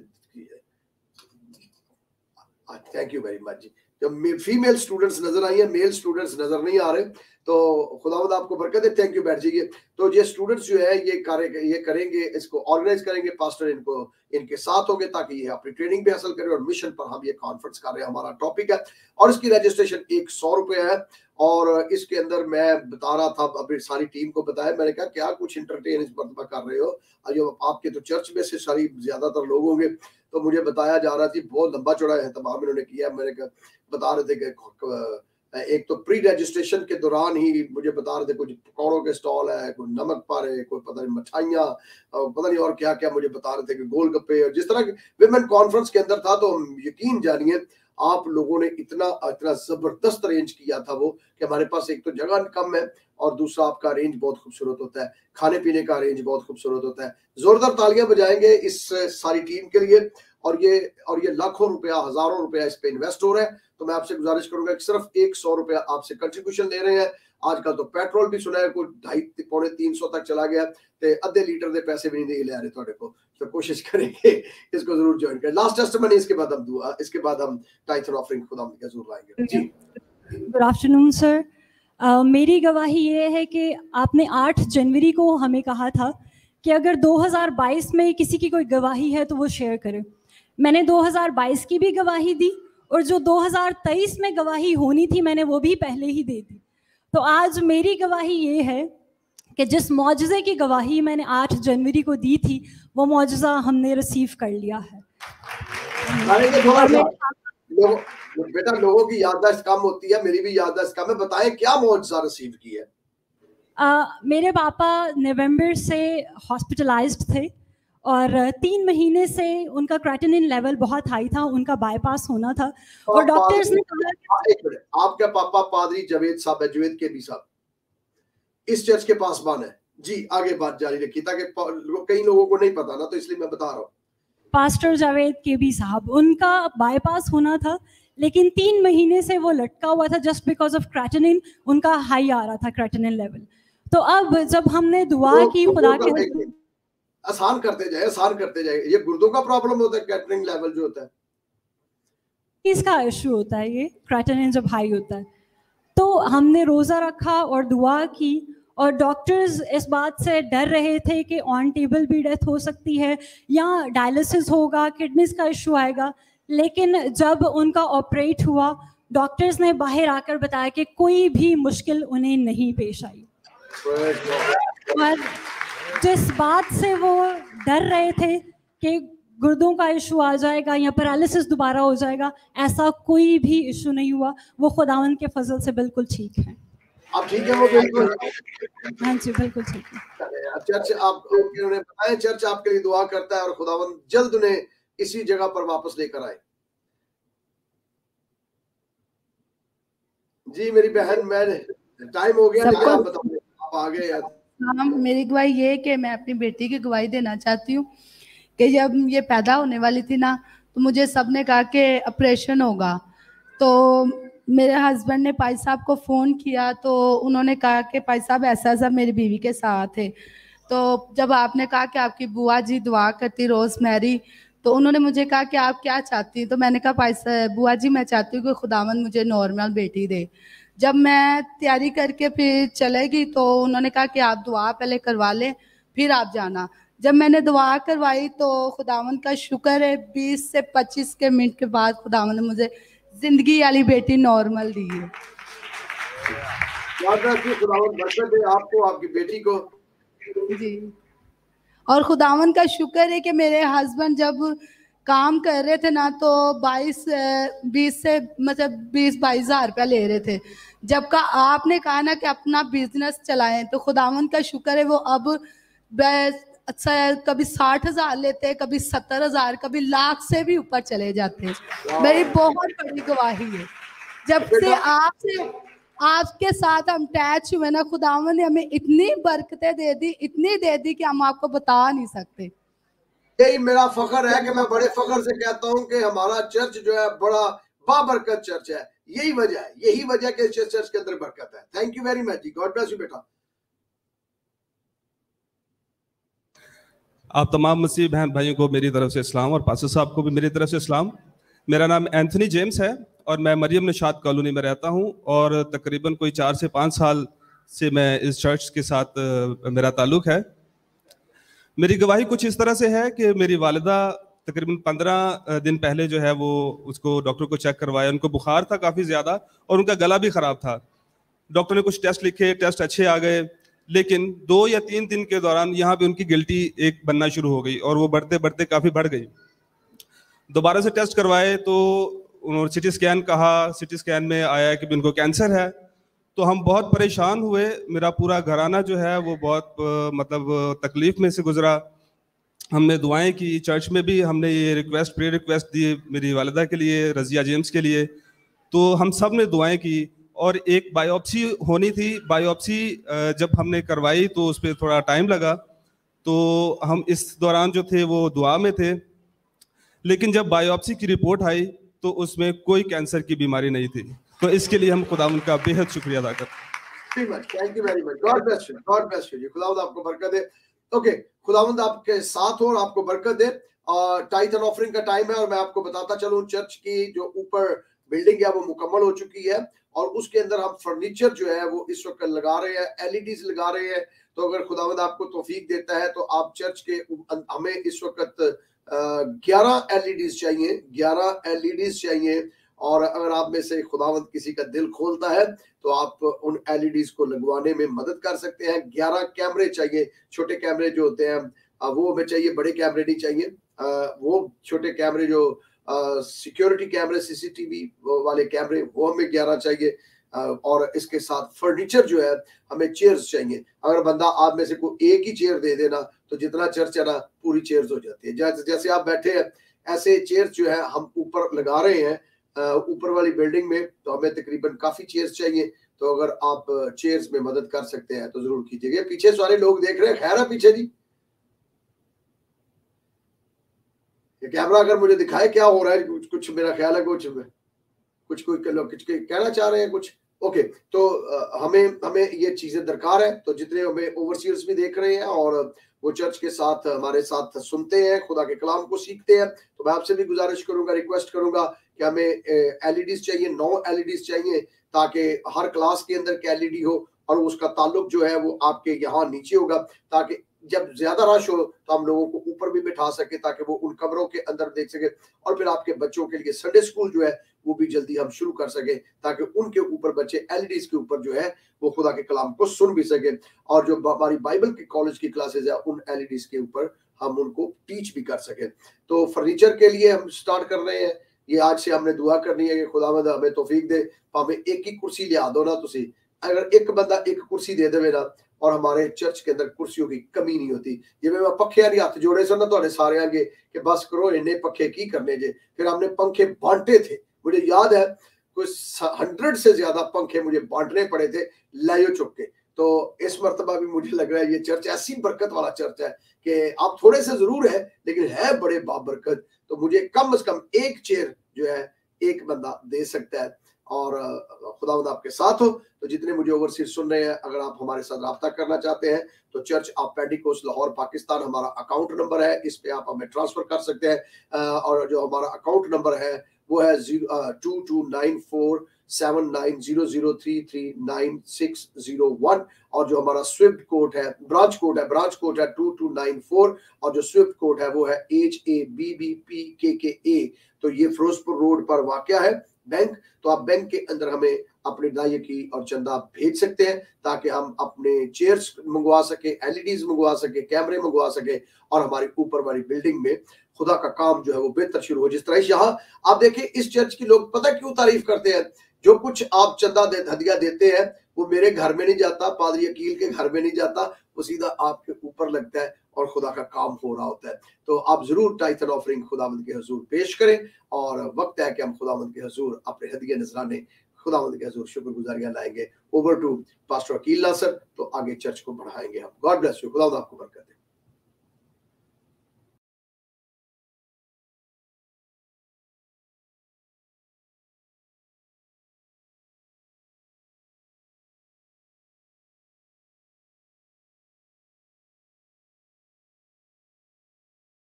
थैंक यू वेरी मच जी। जब फीमेल स्टूडेंट्स नज़र आई है मेल स्टूडेंट्स नज़र नहीं आ रहे तो खुदावंद आपको बरकत है थैंक यू बैठ जाइए तो ये स्टूडेंट्स जो है, ये करेंगे ये करेंगे, इसको ऑर्गेनाइज करेंगे पास्टर इनको इनके साथ होंगे, ताकि ये अपनी ट्रेनिंग भी हासिल करें और मिशन पर हम ये कॉन्फ्रेंस कर रहे हैं। हमारा टॉपिक है। और इसकी रजिस्ट्रेशन एक सौ रुपये है। और इसके अंदर मैं बता रहा था अपनी सारी टीम को बताया। मैंने कहा, क्या कुछ इंटरटेन इस मरतबा कर रहे हो? और आपके तो चर्च में से सारी ज़्यादातर लोग होंगे। तो मुझे बताया जा रहा थी बहुत लंबा चौड़ा एहतमाम इन्होंने किया। मैंने कहा बता रहे थे कि एक तो प्री रजिस्ट्रेशन के दौरान ही मुझे बता रहे थे कुछ पकौड़ों के स्टॉल है कोई नमक पारे कोई पता नहीं मिठाइयाँ पता नहीं और क्या क्या मुझे बता रहे थे कि गोलगप्पे और जिस तरह विमेन कॉन्फ्रेंस के अंदर था तो यकीन जानिए आप लोगों ने इतना इतना ज़बरदस्त अरेंज किया था वो कि हमारे पास एक तो जगह कम है और दूसरा आपका रेंज बहुत खूबसूरत होता है। खाने पीने का रेंज बहुत खूबसूरत होता है। जोरदार तालियाँ बजाएँगे इस, सारी टीम के लिए और ये और ये लाखों रुपया, हज़ारों रुपया इस पे इन्वेस्ट हो रहा है। तो मैं आपसे गुजारिश करूँगा कि सिर्फ़ एक सौ रुपया आपसे कंट्रीब्यूशन ले रहे हैं। आजकल तो पेट्रोल भी सुना है कोई ढाई पौने तीन सौ तक चला गया ते अद्धे लीटर दे पैसे भी नहीं ले आ रहे थोड़े को तो कोशिश करेंगे इसको ज़रूर ज्वाइन करें। लास्ट टेस्टमनी इसके बाद हम दुआ इसके बाद हम टाइथन ऑफरिंग खुदा के ज़रूर लाएँगे। जी। Afternoon, sir. uh, मेरी गवाही ये है कि आपने 8 जनवरी को हमें कहा था कि अगर 2022 में किसी की कोई गवाही है तो वो शेयर करे। मैंने 2022 की भी गवाही दी और जो 2023 में गवाही होनी थी मैंने वो भी पहले ही दे दी। तो आज मेरी गवाही ये है कि जिस मुआजे की गवाही मैंने 8 जनवरी को दी थी वो मुआजा हमने रिसीव कर लिया है। लोग, बेटा लोगों की याददाश्त कम होती है मेरी भी याददाश्त कम है। बताएँ क्या मुआजा रिसीव की है? आ, मेरे पापा नवंबर से हॉस्पिटलाइज्ड थे। और तीन महीने से उनका क्रेटिनिन लेवल बहुत हाई था उनका बाईपास होना था। और डॉक्टर्स ने कहा आपके पापा पादरी जवेद साहब है जवेद के भी साहब। इस चर्च के पास बान है। जी आगे बात जारी रखिए ताकि कई लोगों को नहीं पता ना तो इसलिए मैं बता रहा हूँ। पास्टर जावेद के भी साहब उनका बाईपास होना था लेकिन तीन महीने से वो लटका हुआ था जस्ट बिकॉज़ ऑफ़ क्रेटिनिन उनका हाई आ रहा था क्रेटिनिन लेवल तो अब जब हमने दुआ तो, की तो खुदा के आसान करते जाए आसान करते जाए। ये गुर्दों का प्रॉब्लम होता है क्रेटिनिन लेवल जो होता है। इसका इशू होता है ये? क्रेटिनिन जब हाई होता है। तो हमने रोजा रखा और दुआ की और डॉक्टर्स इस बात से डर रहे थे कि ऑन टेबल भी डेथ हो सकती है या डायलिसिस होगा किडनीज का इशू आएगा। लेकिन जब उनका ऑपरेट हुआ डॉक्टर्स ने बाहर आकर बताया कि कोई भी मुश्किल उन्हें नहीं पेश आई। और जिस बात से वो डर रहे थे कि गुर्दों का इशू आ जाएगा या पैरालिसिस दोबारा हो जाएगा ऐसा कोई भी इशू नहीं हुआ। वो खुदावन के फजल से बिल्कुल ठीक है। आप ठीक है वो बिल्कुल? हाँ जी बिल्कुल ठीक है। चर्च आप उन्होंने बताया चर्च आपके लिए दुआ करता है और खुदावन जल्द उन्हें इसी जगह पर वापस लेकर आए। जी मेरी बहन मैं टाइम हो गया आप आगे यार हाँ मेरी गवाही ये है कि मैं अपनी बेटी की गवाही देना चाहती हूँ कि जब ये पैदा होने वाली थी ना तो मुझे सबने कहा कि ऑपरेशन होगा। तो मेरे हस्बैंड ने पाई साहब को फ़ोन किया तो उन्होंने कहा कि पाई साहब, ऐसा ऐसा मेरी बीवी के साथ है। तो जब आपने कहा कि आपकी बुआ जी दुआ करती रोज़ मैरी तो उन्होंने मुझे कहा कि आप क्या चाहती हैं? तो मैंने कहा पाई बुआ जी, मैं चाहती हूँ कि खुदावन मुझे नॉर्मल बेटी दे। जब मैं तैयारी करके फिर चलेगी तो उन्होंने कहा कि आप दुआ पहले करवा लें फिर आप जाना। जब मैंने दुआ करवाई तो खुदावन का शुक्र है बीस से पच्चीस के मिनट के बाद खुदावन ने मुझे ज़िंदगी वाली बेटी नॉर्मल दी है। आपको आपकी बेटी को। जी। और खुदावन का शुक्र है कि मेरे हस्बैंड जब काम कर रहे थे ना तो 22 20 से मतलब 20 बाईस हज़ार रुपया ले रहे थे। जब का आपने कहा ना कि अपना बिज़नेस चलाएँ तो खुदावन का शुक्र है वो अब अच्छा कभी साठ हज़ार लेते हैं कभी सत्तर हज़ार कभी लाख से भी ऊपर चले जाते हैं। मेरी बहुत बड़ी गवाही है। जब से आपसे आपके साथ हम टैच हुए ना खुदावन ने हमें इतनी बरकतें दे दी इतनी दे दी कि हम आपको बता नहीं सकते। यही मेरा फखर है कि मैं बड़े फखर से कहता हूँ कि हमारा चर्च जो है बड़ा बाबरकत चर्च है। यही वजह है, यही वजह के चर्च के अंदर बरकत है। थैंक यू वेरी मच जी। गॉड ब्लेस यू बेटा। आप तमाम मसीह बहन भाइयों को मेरी तरफ़ से इस्लाम और पासर साहब को भी मेरी तरफ़ से इस्लाम। मेरा नाम एंथनी जेम्स है और मैं मरियम निशात कॉलोनी में रहता हूँ और तकरीबन कोई चार से पाँच साल से मैं इस चर्च के साथ मेरा ताल्लुक है। मेरी गवाही कुछ इस तरह से है कि मेरी वालदा तकरीबन पंद्रह दिन पहले जो है वो उसको डॉक्टर को चेक करवाया। उनको बुखार था काफ़ी ज़्यादा और उनका गला भी ख़राब था। डॉक्टर ने कुछ टेस्ट लिखे, टेस्ट अच्छे आ गए, लेकिन दो या तीन दिन के दौरान यहाँ पे उनकी गिल्टी एक बनना शुरू हो गई और वो बढ़ते बढ़ते काफ़ी बढ़ गई। दोबारा से टेस्ट करवाए तो उन्होंने सिटी स्कैन कहा। सिटी स्कैन में आया कि उनको कैंसर है। तो हम बहुत परेशान हुए। मेरा पूरा घराना जो है, वो बहुत मतलब तकलीफ़ में से गुजरा। हमने दुआएँ की, चर्च में भी हमने ये रिक्वेस्ट प्रे रिक्वेस्ट दी मेरी वालदा के लिए, रजिया जेम्स के लिए। तो हम सबने दुआएँ की और एक बायोप्सी होनी थी। बायोप्सी जब हमने करवाई तो उस पर थोड़ा टाइम लगा। तो हम इस दौरान जो थे, वो दुआ में थे। लेकिन जब बायोप्सी की रिपोर्ट आई तो उसमें कोई कैंसर की बीमारी नहीं थी। तो इसके लिए हम खुदा उनका बेहद शुक्रिया अदा करते यू खुदावंद आपको साथ हो और आपको बरकत दे। और टाइटन ऑफरिंग का टाइम है और मैं आपको बताता चलूँ चर्च की जो ऊपर बिल्डिंग है, वो मुकम्मल हो चुकी है और उसके अंदर हम फर्नीचर जो है, वो इस वक्त लगा रहे हैं एलईडीज लगा रहे हैं। तो अगर खुदावंद आपको तोफीक देता है तो आप चर्च के हमें इस वक्त ग्यारह एलईडीज चाहिए। ग्यारह एलईडीज चाहिए। और अगर आप में से खुदावंत किसी का दिल खोलता है तो आप उन एलईडीज को लगवाने में मदद कर सकते हैं। ग्यारह कैमरे चाहिए, छोटे कैमरे जो होते हैं वो हमें चाहिए, बड़े कैमरे नहीं चाहिए। वो छोटे कैमरे जो सिक्योरिटी कैमरे सीसीटीवी वाले कैमरे, वो हमें ग्यारह चाहिए। और इसके साथ फर्नीचर जो है, हमें चेयर्स चाहिए। अगर बंदा आप में से कोई एक ही चेयर दे देना तो जितना चर्च है ना पूरी चेयर्स हो जाती है। जैसे आप बैठे हैं, ऐसे चेयर्स जो है, हम ऊपर लगा रहे हैं ऊपर वाली बिल्डिंग में तो हमें तकरीबन काफ़ी चेयर्स चाहिए। तो अगर आप चेयर्स में मदद कर सकते हैं तो ज़रूर कीजिएगा। पीछे सारे लोग देख रहे हैं। खैर है पीछे जी। कैमरा अगर मुझे दिखाए क्या हो रहा है, कुछ कुछ मेरा ख्याल है, कुछ कुछ कोई कुछ कहना चाह रहे हैं कुछ। ओके तो हमें हमें ये चीज़ें दरकार है। तो जितने हमें ओवरसीयर्स भी देख रहे हैं और वो चर्च के साथ, हमारे साथ सुनते हैं, खुदा के कलाम को सीखते हैं तो मैं आपसे भी गुजारिश करूँगा रिक्वेस्ट करूँगा कि हमें एलईडीज चाहिए, नौ एलईडीज चाहिए, ताकि हर क्लास के अंदर एलईडी हो, और उसका ताल्लुक जो है वो आपके यहाँ नीचे होगा, ताकि जब ज़्यादा रश हो तो हम लोगों को ऊपर भी बिठा सके, ताकि वो उन कमरों के अंदर देख सके, और फिर आपके बच्चों के लिए संडे स्कूल जो है, वो भी जल्दी हम शुरू कर सके, ताकि उनके ऊपर बच्चे एलईडीज के ऊपर जो है, वो खुदा के कलाम को सुन भी सके, और जो हमारी बाइबल के कॉलेज की क्लासेज है, उन एलईडीज के ऊपर हम उनको टीच भी कर सके। तो फर्नीचर के लिए हम स्टार्ट कर रहे हैं। ये आज से हमने दुआ करनी है कि खुदा हमें तोफीक दे हमें एक ही कुर्सी लिया दो ना तुम अगर एक बंदा एक कुर्सी दे दे ना, और हमारे चर्च के अंदर कुर्सियों की कमी नहीं होती जिम्मे मैं पखे वाली हथ जोड़े सन ना तो सारे आगे कि बस करो, इन्ने पखे की करने जे। फिर हमने पंखे बांटे थे। मुझे याद है कुछ हंड्रेड से ज़्यादा पंखे मुझे बांटने पड़े थे लायो चुक के। तो इस मरतबा भी मुझे लग रहा है ये चर्च ऐसी बरकत वाला चर्च है कि आप थोड़े से ज़रूर है, लेकिन है बड़े बाबरकत। तो मुझे कम से कम एक चेयर जो है, एक बंदा दे सकता है। और खुदा आपके साथ हो। तो जितने मुझे ओवरसीज सुन रहे हैं, अगर आप हमारे साथ रहा करना चाहते हैं तो चर्च ऑफ़ पेडिकोस लाहौर, पाकिस्तान हमारा अकाउंट नंबर है। इस पे आप हमें ट्रांसफ़र कर सकते हैं। और जो हमारा अकाउंट नंबर है, वो है two two nine four seven nine zero zero three three nine six zero one और जो हमारा स्विफ्ट कोड है ब्रांच कोड है ब्रांच कोड है टू टू नाइन फोर और जो स्विफ्ट कोड है वो है H A B B P K K A तो ये फिरोजपुर रोड पर वाक़ है बैंक तो आप बैंक के अंदर हमें अपने दाई की और चंदा भेज सकते हैं ताकि हम अपने चेयर्स मंगवा सके एलईडीज मंगवा सके कैमरे मंगवा सके और हमारी ऊपर वाली बिल्डिंग में खुदा का काम जो है वो बेहतर शुरू हो। जिस तरह यहाँ आप देखिए इस चर्च की लोग पता क्यों तारीफ़ करते हैं? जो कुछ आप चंदा दे हदिया देते हैं, वो मेरे घर में नहीं जाता, पादरी अकील के घर में नहीं जाता, वो सीधा आपके ऊपर लगता है और खुदा का काम हो रहा होता है। तो आप ज़रूर टाइथन ऑफरिंग खुदावंद के हजूर पेश करें और वक्त है कि हम खुदावंद के हजूर अपने हदिया नजराने खुदावंद के हजूर शुक्रगुजारियाँ लाएँगे। Over to pastor Aqeel Nasar तो आगे चर्च को बढ़ाएँगे हम। गॉड ब्लेस यू खुदावंद आपको बरकत